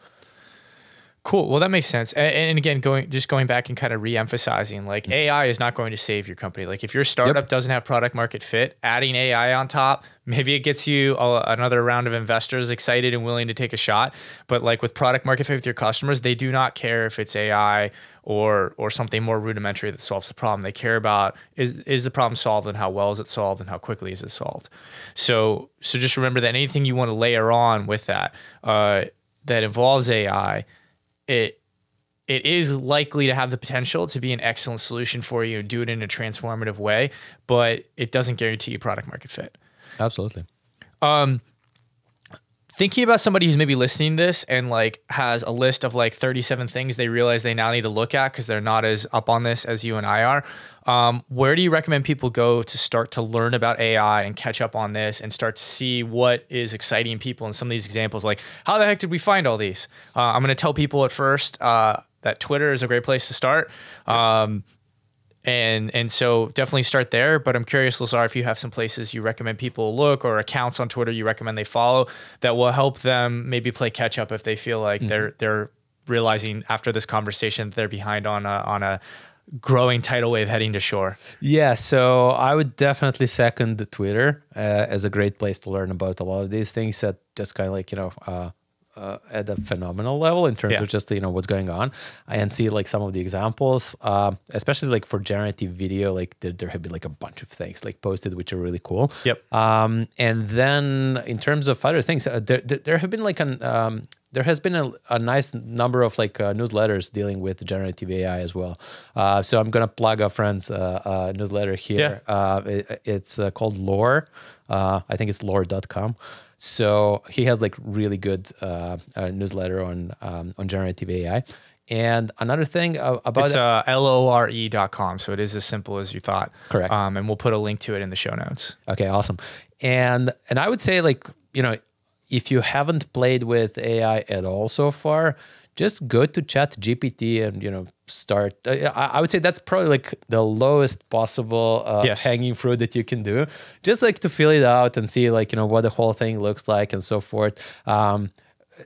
Cool. Well, that makes sense. And, and, again, going just going back and kind of re-emphasizing, like mm-hmm. AI is not going to save your company. Like if your startup yep. doesn't have product market fit, adding AI on top, maybe it gets you a, another round of investors excited and willing to take a shot. But like with product market fit with your customers, they do not care if it's AI or or something more rudimentary that solves the problem. They care about is is the problem solved and how well is it solved and how quickly is it solved. So so just remember that anything you want to layer on with that uh, that involves AI it it is likely to have the potential to be an excellent solution for you and do it in a transformative way, but it doesn't guarantee you product market fit. Absolutely. Um, thinking about somebody who's maybe listening to this and like has a list of like 37 things they realize they now need to look at because they're not as up on this as you and I are. Um, where do you recommend people go to start to learn about AI and catch up on this and start to see what is exciting people in some of these examples? Like, how the heck did we find all these? Uh, I'm going to tell people at first uh, that Twitter is a great place to start. Um, and and so definitely start there. But I'm curious, Lazar, if you have some places you recommend people look or accounts on Twitter you recommend they follow that will help them maybe play catch up if they feel like mm-hmm. they're they're realizing after this conversation they're behind on a on a growing tidal wave heading to shore? Yeah, so I would definitely second the Twitter uh, as a great place to learn about a lot of these things that just kind of like, you know, uh, uh, at a phenomenal level in terms yeah. of just you know what's going on and see like some of the examples uh, especially like for generative video like there, there, have been like a bunch of things like posted which are really cool yep um, and then in terms of other things uh, there, there, there, have been like an um, there has been a, a, nice number of like uh, newsletters dealing with generative AI as well. Uh, so I'm gonna plug a friend's uh, uh newsletter here. Yeah. Uh, it, it's uh, called Lore. I think it's lore.com. So he has like really good uh, newsletter on um, on generative AI. and another thing uh, about it's uh, lore.com. So it is as simple as you thought. Correct. Um, and we'll put a link to it in the show notes. Okay, awesome. And and I would say like you know if you haven't played with AI at all so far, just go to Chat GPT and you know start. I, I, would say that's probably like the lowest possible uh, yes. hanging fruit that you can do. Just like to fill it out and see like you know what the whole thing looks like and so forth. Um,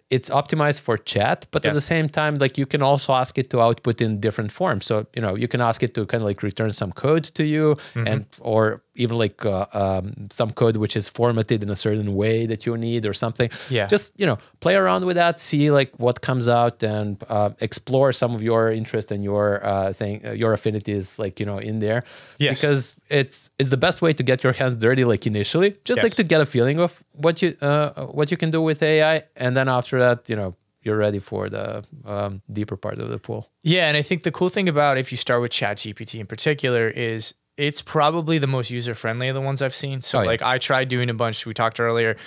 it's optimized for chat, but at the same time, like you can also ask it to output in different forms. So you know you can ask it to kind of like return some code to you, mm-hmm. and or even like uh, um, some code which is formatted in a certain way that you need or something. Yeah. Just you know play around with that, see like what comes out, and uh, explore some of your interest and your uh, thing, uh, your affinities, like you know in there. Yes. Because it's it's the best way to get your hands dirty, like initially, just yes. like to get a feeling of what you uh, what you can do with AI, and then after that, you know you're ready for the um, deeper part of the pool. Yeah, and I think the cool thing about if you start with ChatGPT in particular is it's probably the most user friendly of the ones I've seen. So oh, yeah. like I tried doing a bunch. We talked earlier.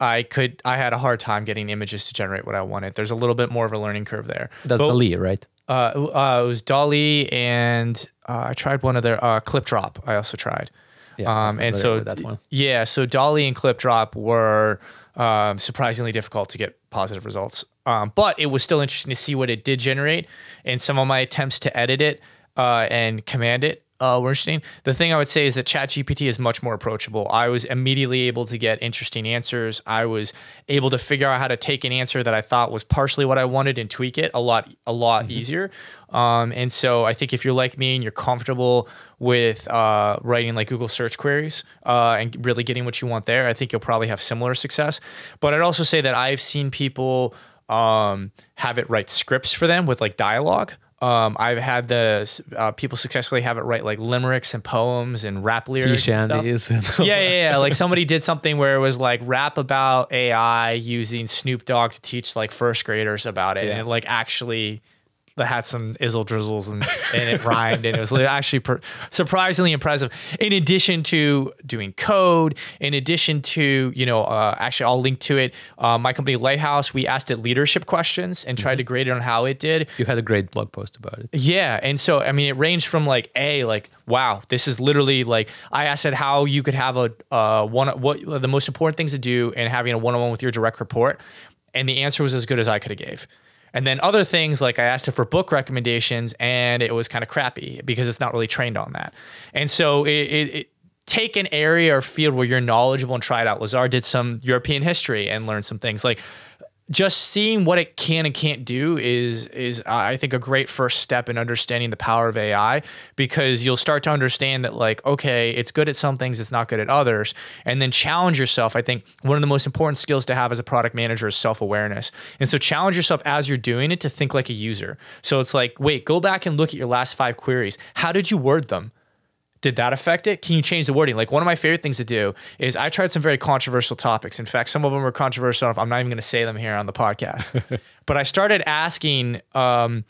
I could I had a hard time getting images to generate what I wanted. There's a little bit more of a learning curve there. That's but, DALL-E, right? Uh, uh, it was DALL-E, and uh, I tried one of their uh, ClipDrop. I also tried. Yeah, um, and so yeah, so DALL-E and ClipDrop were um, surprisingly difficult to get positive results. Um, but it was still interesting to see what it did generate, and some of my attempts to edit it uh, and command it uh, were interesting. The thing I would say is that ChatGPT is much more approachable. I was immediately able to get interesting answers. I was able to figure out how to take an answer that I thought was partially what I wanted and tweak it a lot, a lot mm-hmm. easier. Um, and so I think if you're like me and you're comfortable with uh, writing like Google search queries uh, and really getting what you want there, I think you'll probably have similar success. But I'd also say that I've seen people um, have it write scripts for them with like dialogue. Um, I've had the uh, people successfully have it write like limericks and poems and rap lyrics. And stuff. yeah, yeah, yeah. Like somebody did something where it was like rap about AI using Snoop Dogg to teach like first graders about it, yeah. and it like actually that had some izzle drizzles and, and it rhymed and it was actually per, surprisingly impressive. In addition to doing code in addition to you know uh, actually i'll link to it uh, my company lighthouse we asked it leadership questions and tried mm-hmm. to grade it on how it did. You had a great blog post about it. Yeah and so i mean it ranged from like a like wow this is literally like i asked it how you could have a uh, one what the most important things to do and having a one-on-one with your direct report and the answer was as good as i could have gave and then other things like I asked it for book recommendations and it was kind of crappy because it's not really trained on that. And so it, it, it take an area or field where you're knowledgeable and try it out. Lazar did some European history and learned some things like just seeing what it can and can't do is is I think a great first step in understanding the power of AI because you'll start to understand that like okay it's good at some things it's not good at others. And then challenge yourself. I think one of the most important skills to have as a product manager is self-awareness. And so challenge yourself as you're doing it to think like a user. So it's like wait go back and look at your last 5 queries. How did you word them did that affect it? Can you change the wording? Like one of my favorite things to do is I tried some very controversial topics. In fact, some of them were controversial. Enough. I'm not even going to say them here on the podcast. but I started asking um,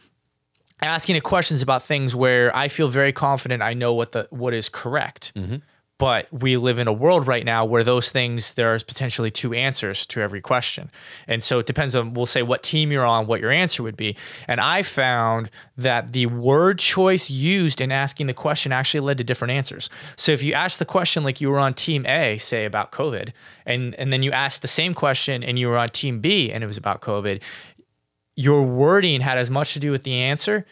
asking it questions about things where I feel very confident I know what the what is correct. Mm-hmm. But we live in a world right now where those things, there's potentially two answers to every question. And so it depends on, we'll say, what team you're on, what your answer would be. And I found that the word choice used in asking the question actually led to different answers. So if you ask the question like you were on team A, say about COVID, and, and then you asked the same question and you were on team B and it was about COVID, your wording had as much to do with the answer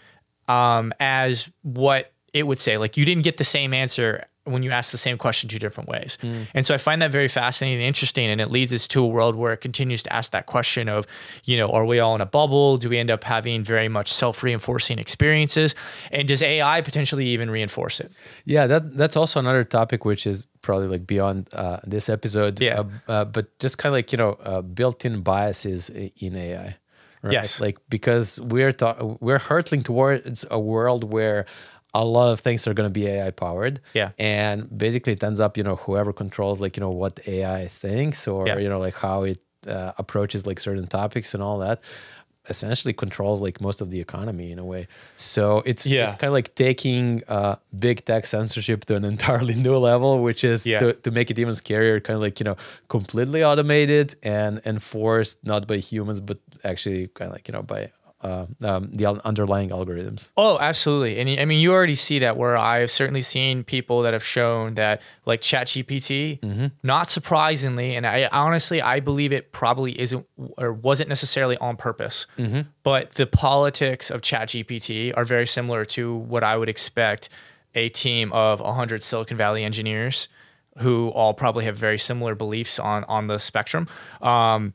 um, as what it would say. Like you didn't get the same answer when you ask the same question two different ways. Mm. And so I find that very fascinating and interesting. And it leads us to a world where it continues to ask that question of, you know, are we all in a bubble? Do we end up having very much self reinforcing experiences? And does AI potentially even reinforce it? Yeah, that that's also another topic which is probably like beyond uh, this episode. Yeah. Uh, uh, but just kind of like, you know, uh, built in biases in AI. Right? Yes. Like because we're we're hurtling towards a world where a lot of things are going to be AI powered. Yeah. And basically it ends up, you know, whoever controls like, you know, what AI thinks or, yeah. you know, like how it uh, approaches like certain topics and all that essentially controls like most of the economy in a way. So it's yeah. it's kind of like taking uh, big tech censorship to an entirely new level, which is yeah. to, to make it even scarier, kind of like you know completely automated and enforced not by humans but actually kind of like you know by uh, um, the underlying algorithms. Oh, absolutely. And I mean, you already see that where I've certainly seen people that have shown that, like ChatGPT, mm-hmm. not surprisingly, and I honestly I believe it probably isn't or wasn't necessarily on purpose, mm-hmm. but the politics of ChatGPT are very similar to what I would expect a team of 100 Silicon Valley engineers who all probably have very similar beliefs on on the spectrum. Um,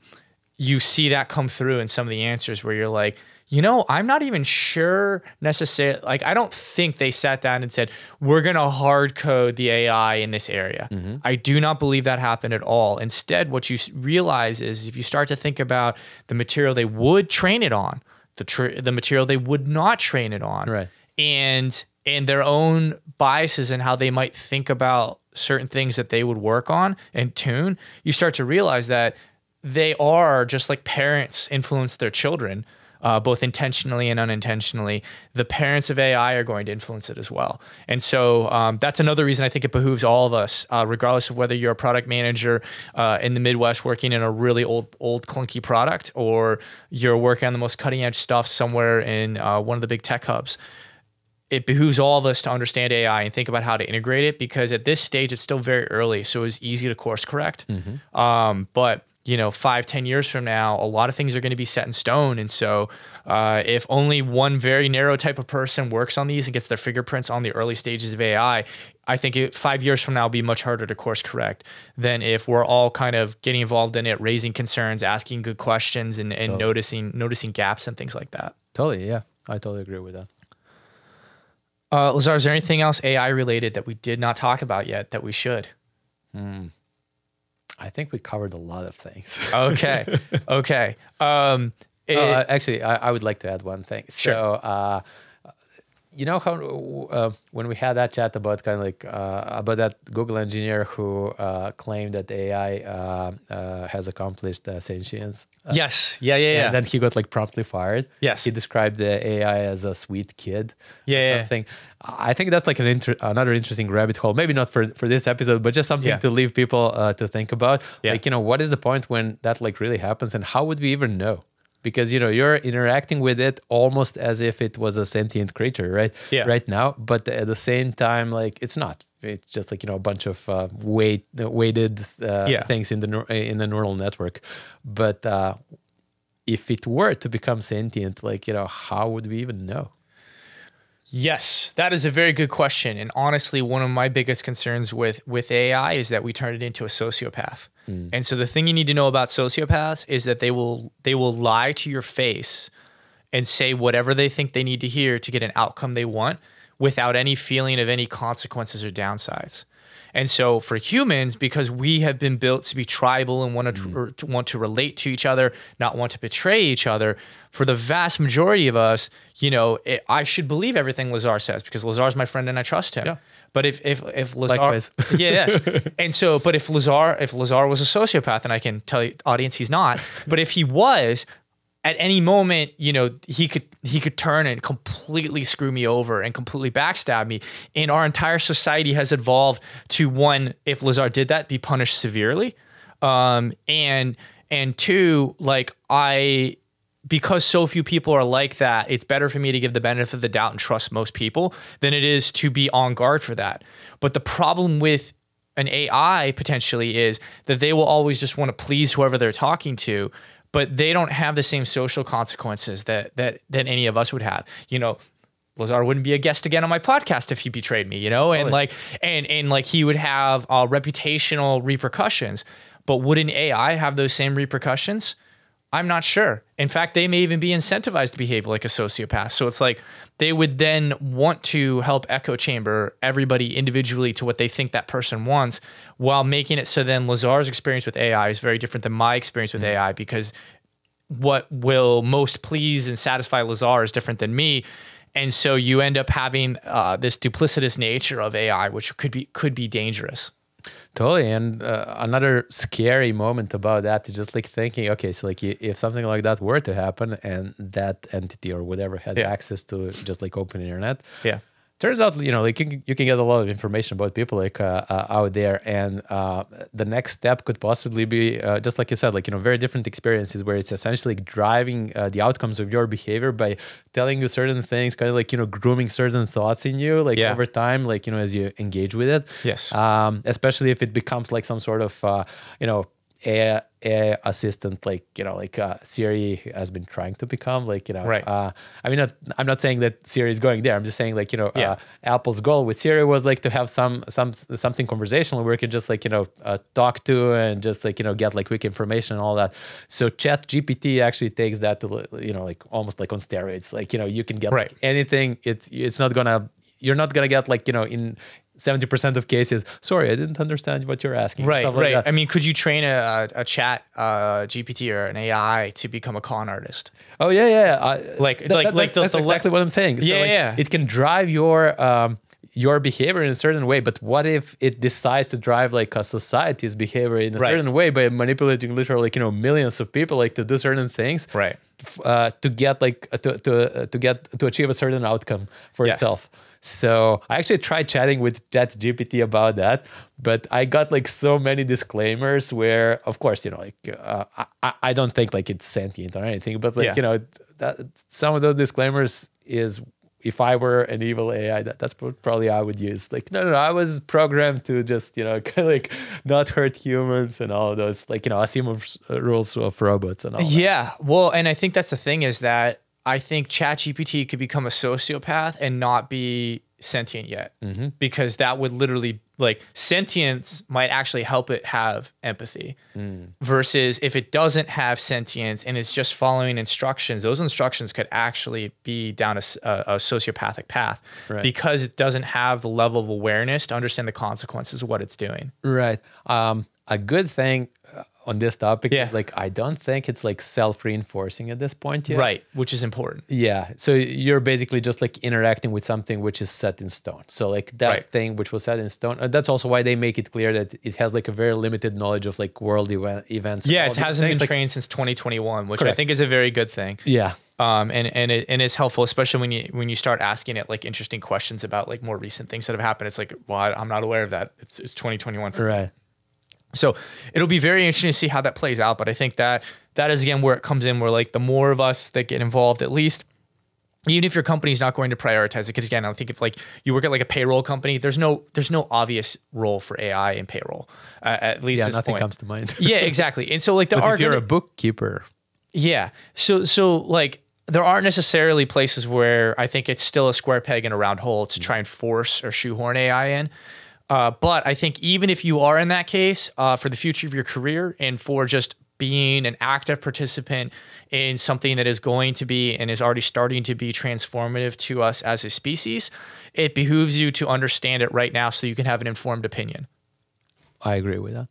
you see that come through in some of the answers where you're like, you know, I'm not even sure necessarily. Like, I don't think they sat down and said, we're going to hard code the AI in this area. Mm-hmm. I do not believe that happened at all. Instead, what you realize is if you start to think about the material they would train it on, the, tr- the material they would not train it on, right. and and their own biases and how they might think about certain things that they would work on and tune, you start to realize that they are just like parents influence their children. Uh, both intentionally and unintentionally, the parents of AI are going to influence it as well. And so um, that's another reason I think it behooves all of us, uh, regardless of whether you're a product manager uh, in the Midwest working in a really old, old clunky product, or you're working on the most cutting edge stuff somewhere in uh, one of the big tech hubs it behooves all of us to understand AI and think about how to integrate it because at this stage it's still very early, so it's easy to course correct. Mm-hmm. Um, but you know, five, ten years from now, a lot of things are going to be set in stone. And so, uh, if only one very narrow type of person works on these and gets their fingerprints on the early stages of AI, I think it, five years from now will be much harder to course correct than if we're all kind of getting involved in it, raising concerns, asking good questions, and, and totally. noticing noticing gaps and things like that. Totally, yeah, I totally agree with that. Uh, Lazar, is there anything else AI related that we did not talk about yet that we should? Hmm. I think we covered a lot of things. okay. Okay. Um, it, uh, actually, I, I, would like to add one thing. Sure. So, uh, you know how uh, when we had that chat about kind of like uh, about that Google engineer who uh, claimed that AI uh, uh, has accomplished uh, sentience. yes. Yeah. Yeah. Yeah. And then he got like promptly fired. Yes. He described the AI as a sweet kid. Yeah. something. Yeah. I think that's like an inter- another interesting rabbit hole. Maybe not for for this episode, but just something yeah. to leave people to think about. Yeah. Like you know, what is the point when that like really happens, and how would we even know? Because you know you're interacting with it almost as if it was a sentient creature right yeah. right now but at the same time like it's not it's just like you know a bunch of uh, weight weighted uh, yeah. things in the in the neural network but uh, if it were to become sentient like you know how would we even know Yes, that is a very good question. And honestly, one of my biggest concerns with with AI is that we turn it into a sociopath. Mm. And so the thing you need to know about sociopaths is that they will they will lie to your face and say whatever they think they need to hear to get an outcome they want without any feeling of any consequences or downsides. And so for humans, because we have been built to be tribal and want to, mm. to, want to relate to each other, not want to betray each other, for the vast majority of us, you know, it, I should believe everything Lazar says because Lazar's my friend and I trust him. Yeah. But if if if Lazar, yeah, yes, and so, but if Lazar, if Lazar was a sociopath, and I can tell you, audience, he's not. But if he was, at any moment, you know, he could he could turn and completely screw me over and completely backstab me. And our entire society has evolved to one, if Lazar did that, be punished severely. Um, and and two, like I because so few people are like that, it's better for me to give the benefit of the doubt and trust most people than it is to be on guard for that. But the problem with an AI potentially is that they will always just want to please whoever they're talking to, but they don't have the same social consequences that that that any of us would have. You know, Lazar wouldn't be a guest again on my podcast if he betrayed me, you know, and like and and like he would have uh, reputational repercussions. But would an AI have those same repercussions? I'm not sure. In fact, they may even be incentivized to behave like a sociopath. So it's like they would then want to help echo chamber everybody individually to what they think that person wants while making it so then Lazar's experience with AI is very different than my experience with mm-hmm. AI because what will most please and satisfy Lazar is different than me. And so you end up having uh, this duplicitous nature of AI, which could be could be dangerous. Totally. And uh, another scary moment about that is just like thinking, okay, so like if something like that were to happen and that entity or whatever had yeah. access to just like open internet, yeah. Turns out you know like you can, you can get a lot of information about people like uh, uh, out there and uh, the next step could possibly be uh, just like you said like you know very different experiences where it's essentially driving uh, the outcomes of your behavior by telling you certain things kind of like you know grooming certain thoughts in you like Yeah. over time like you know as you engage with it Yes. um, especially if it becomes like some sort of uh, you know a, a assistant like you know like uh, Siri has been trying to become like you know Right. uh, I mean not, I'm not saying that Siri is going there I'm just saying like you know Yeah. uh, Apple's goal with Siri was like to have some some something conversational where you can just like you know uh, talk to and just like you know get like quick information and all that so Chat GPT actually takes that to you know like almost like on steroids like you know you can get Right. like, anything it's it's not gonna you're not gonna get like you know in 70% of cases sorry i didn't understand what you're asking Right, like right. that. I mean, could you train a, a, chat uh, GPT or an AI to become a con artist? oh yeah yeah I- Like- that- like- that- like that's, the- that's the exactly what i'm saying Yeah, like, yeah. it can drive your um your behavior in a certain way but what if it decides to drive like a society's behavior in a Right. certain way by manipulating literally like you know millions of people like to do certain things Right. uh, to get like uh, to to uh, to get to achieve a certain outcome for Yes. itself. So I actually tried chatting with ChatGPT about that, but I got like so many disclaimers where, of course, you know, like uh, I- I, don't think like it's sentient or anything, but like Yeah. you know, that, some of those disclaimers is if I were an evil AI, that, that's probably I would use. Like, no, no, no, I was programmed to just, you know, kind of like not hurt humans and all those, like, you know, Asimov's uh, rules of robots and all that. Yeah. Well, and I think that's the thing is that I think ChatGPT could become a sociopath and not be sentient yet Mm-hmm. because that would literally like sentience might actually help it have empathy Mm. versus if it doesn't have sentience and it's just following instructions those instructions could actually be down a sociopathic path Right. because it doesn't have the level of awareness to understand the consequences of what it's doing Right. Um, a good thing uh, on this topic Yeah. is like I don't think it's like self-reinforcing at this point yet. right which is important Yeah. So you're basically just like interacting with something which is set in stone. So like that Right. thing which was set in stone. That's also why they make it clear that it has like a very limited knowledge of like world event, events. yeah it hasn't things, been like- trained since 2021 which i think is a very good thing Yeah. um, and and it and it's helpful, especially when you when you start asking it like interesting questions about like more recent things that have happened. It's like, well, I, I'm not aware of that. It's it's 2021. For Right. So it'll be very interesting to see how that plays out. But I think that that is again where it comes in, where like the more of us that get involved, at least. Even if your company's not going to prioritize it, because again, I think if like you work at like a payroll company, there's no there's no obvious role for AI in payroll, uh, at least Yeah. Nothing point. comes to mind. yeah, exactly. And so like there But are if you're gonna- a bookkeeper, yeah. So so like there aren't necessarily places where I think it's still a square peg in a round hole to try and force or shoehorn AI in. Uh, but I think even if you are in that case, uh, for the future of your career and for just being an active participant in something that is going to be and is already starting to be transformative to us as a species, it behooves you to understand it right now so you can have an informed opinion. I agree with that.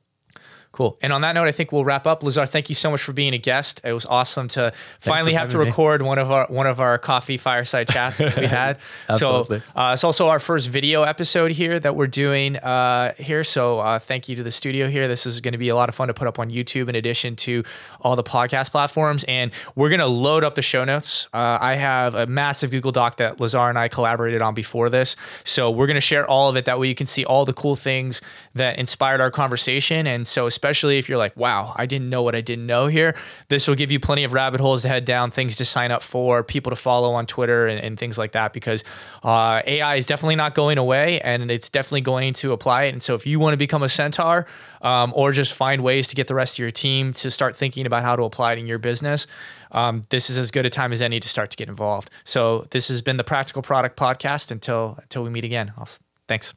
Cool. And on that note, I think we'll wrap up. Lazar, thank you so much for being a guest. It was awesome to finally have to having me. record one of our one of our coffee fireside chats that we had. Absolutely. So uh, it's also our first video episode here that we're doing uh, here. So uh, thank you to the studio here. This is going to be a lot of fun to put up on YouTube in addition to all the podcast platforms. And we're going to load up the show notes. Uh, I have a massive Google Doc that Lazar and I collaborated on before this. So we're going to share all of it. That way you can see all the cool things that inspired our conversation. And so, especially if you're like, wow, I didn't know what I didn't know here, this will give you plenty of rabbit holes to head down, things to sign up for, people to follow on Twitter and, and things like that. Because uh, AI is definitely not going away and it's definitely going to apply it. And so, if you want to become a centaur um, or just find ways to get the rest of your team to start thinking about how to apply it in your business, um, this is as good a time as any to start to get involved. So, this has been the Practical Product Podcast. Until until we meet again, I'll, thanks.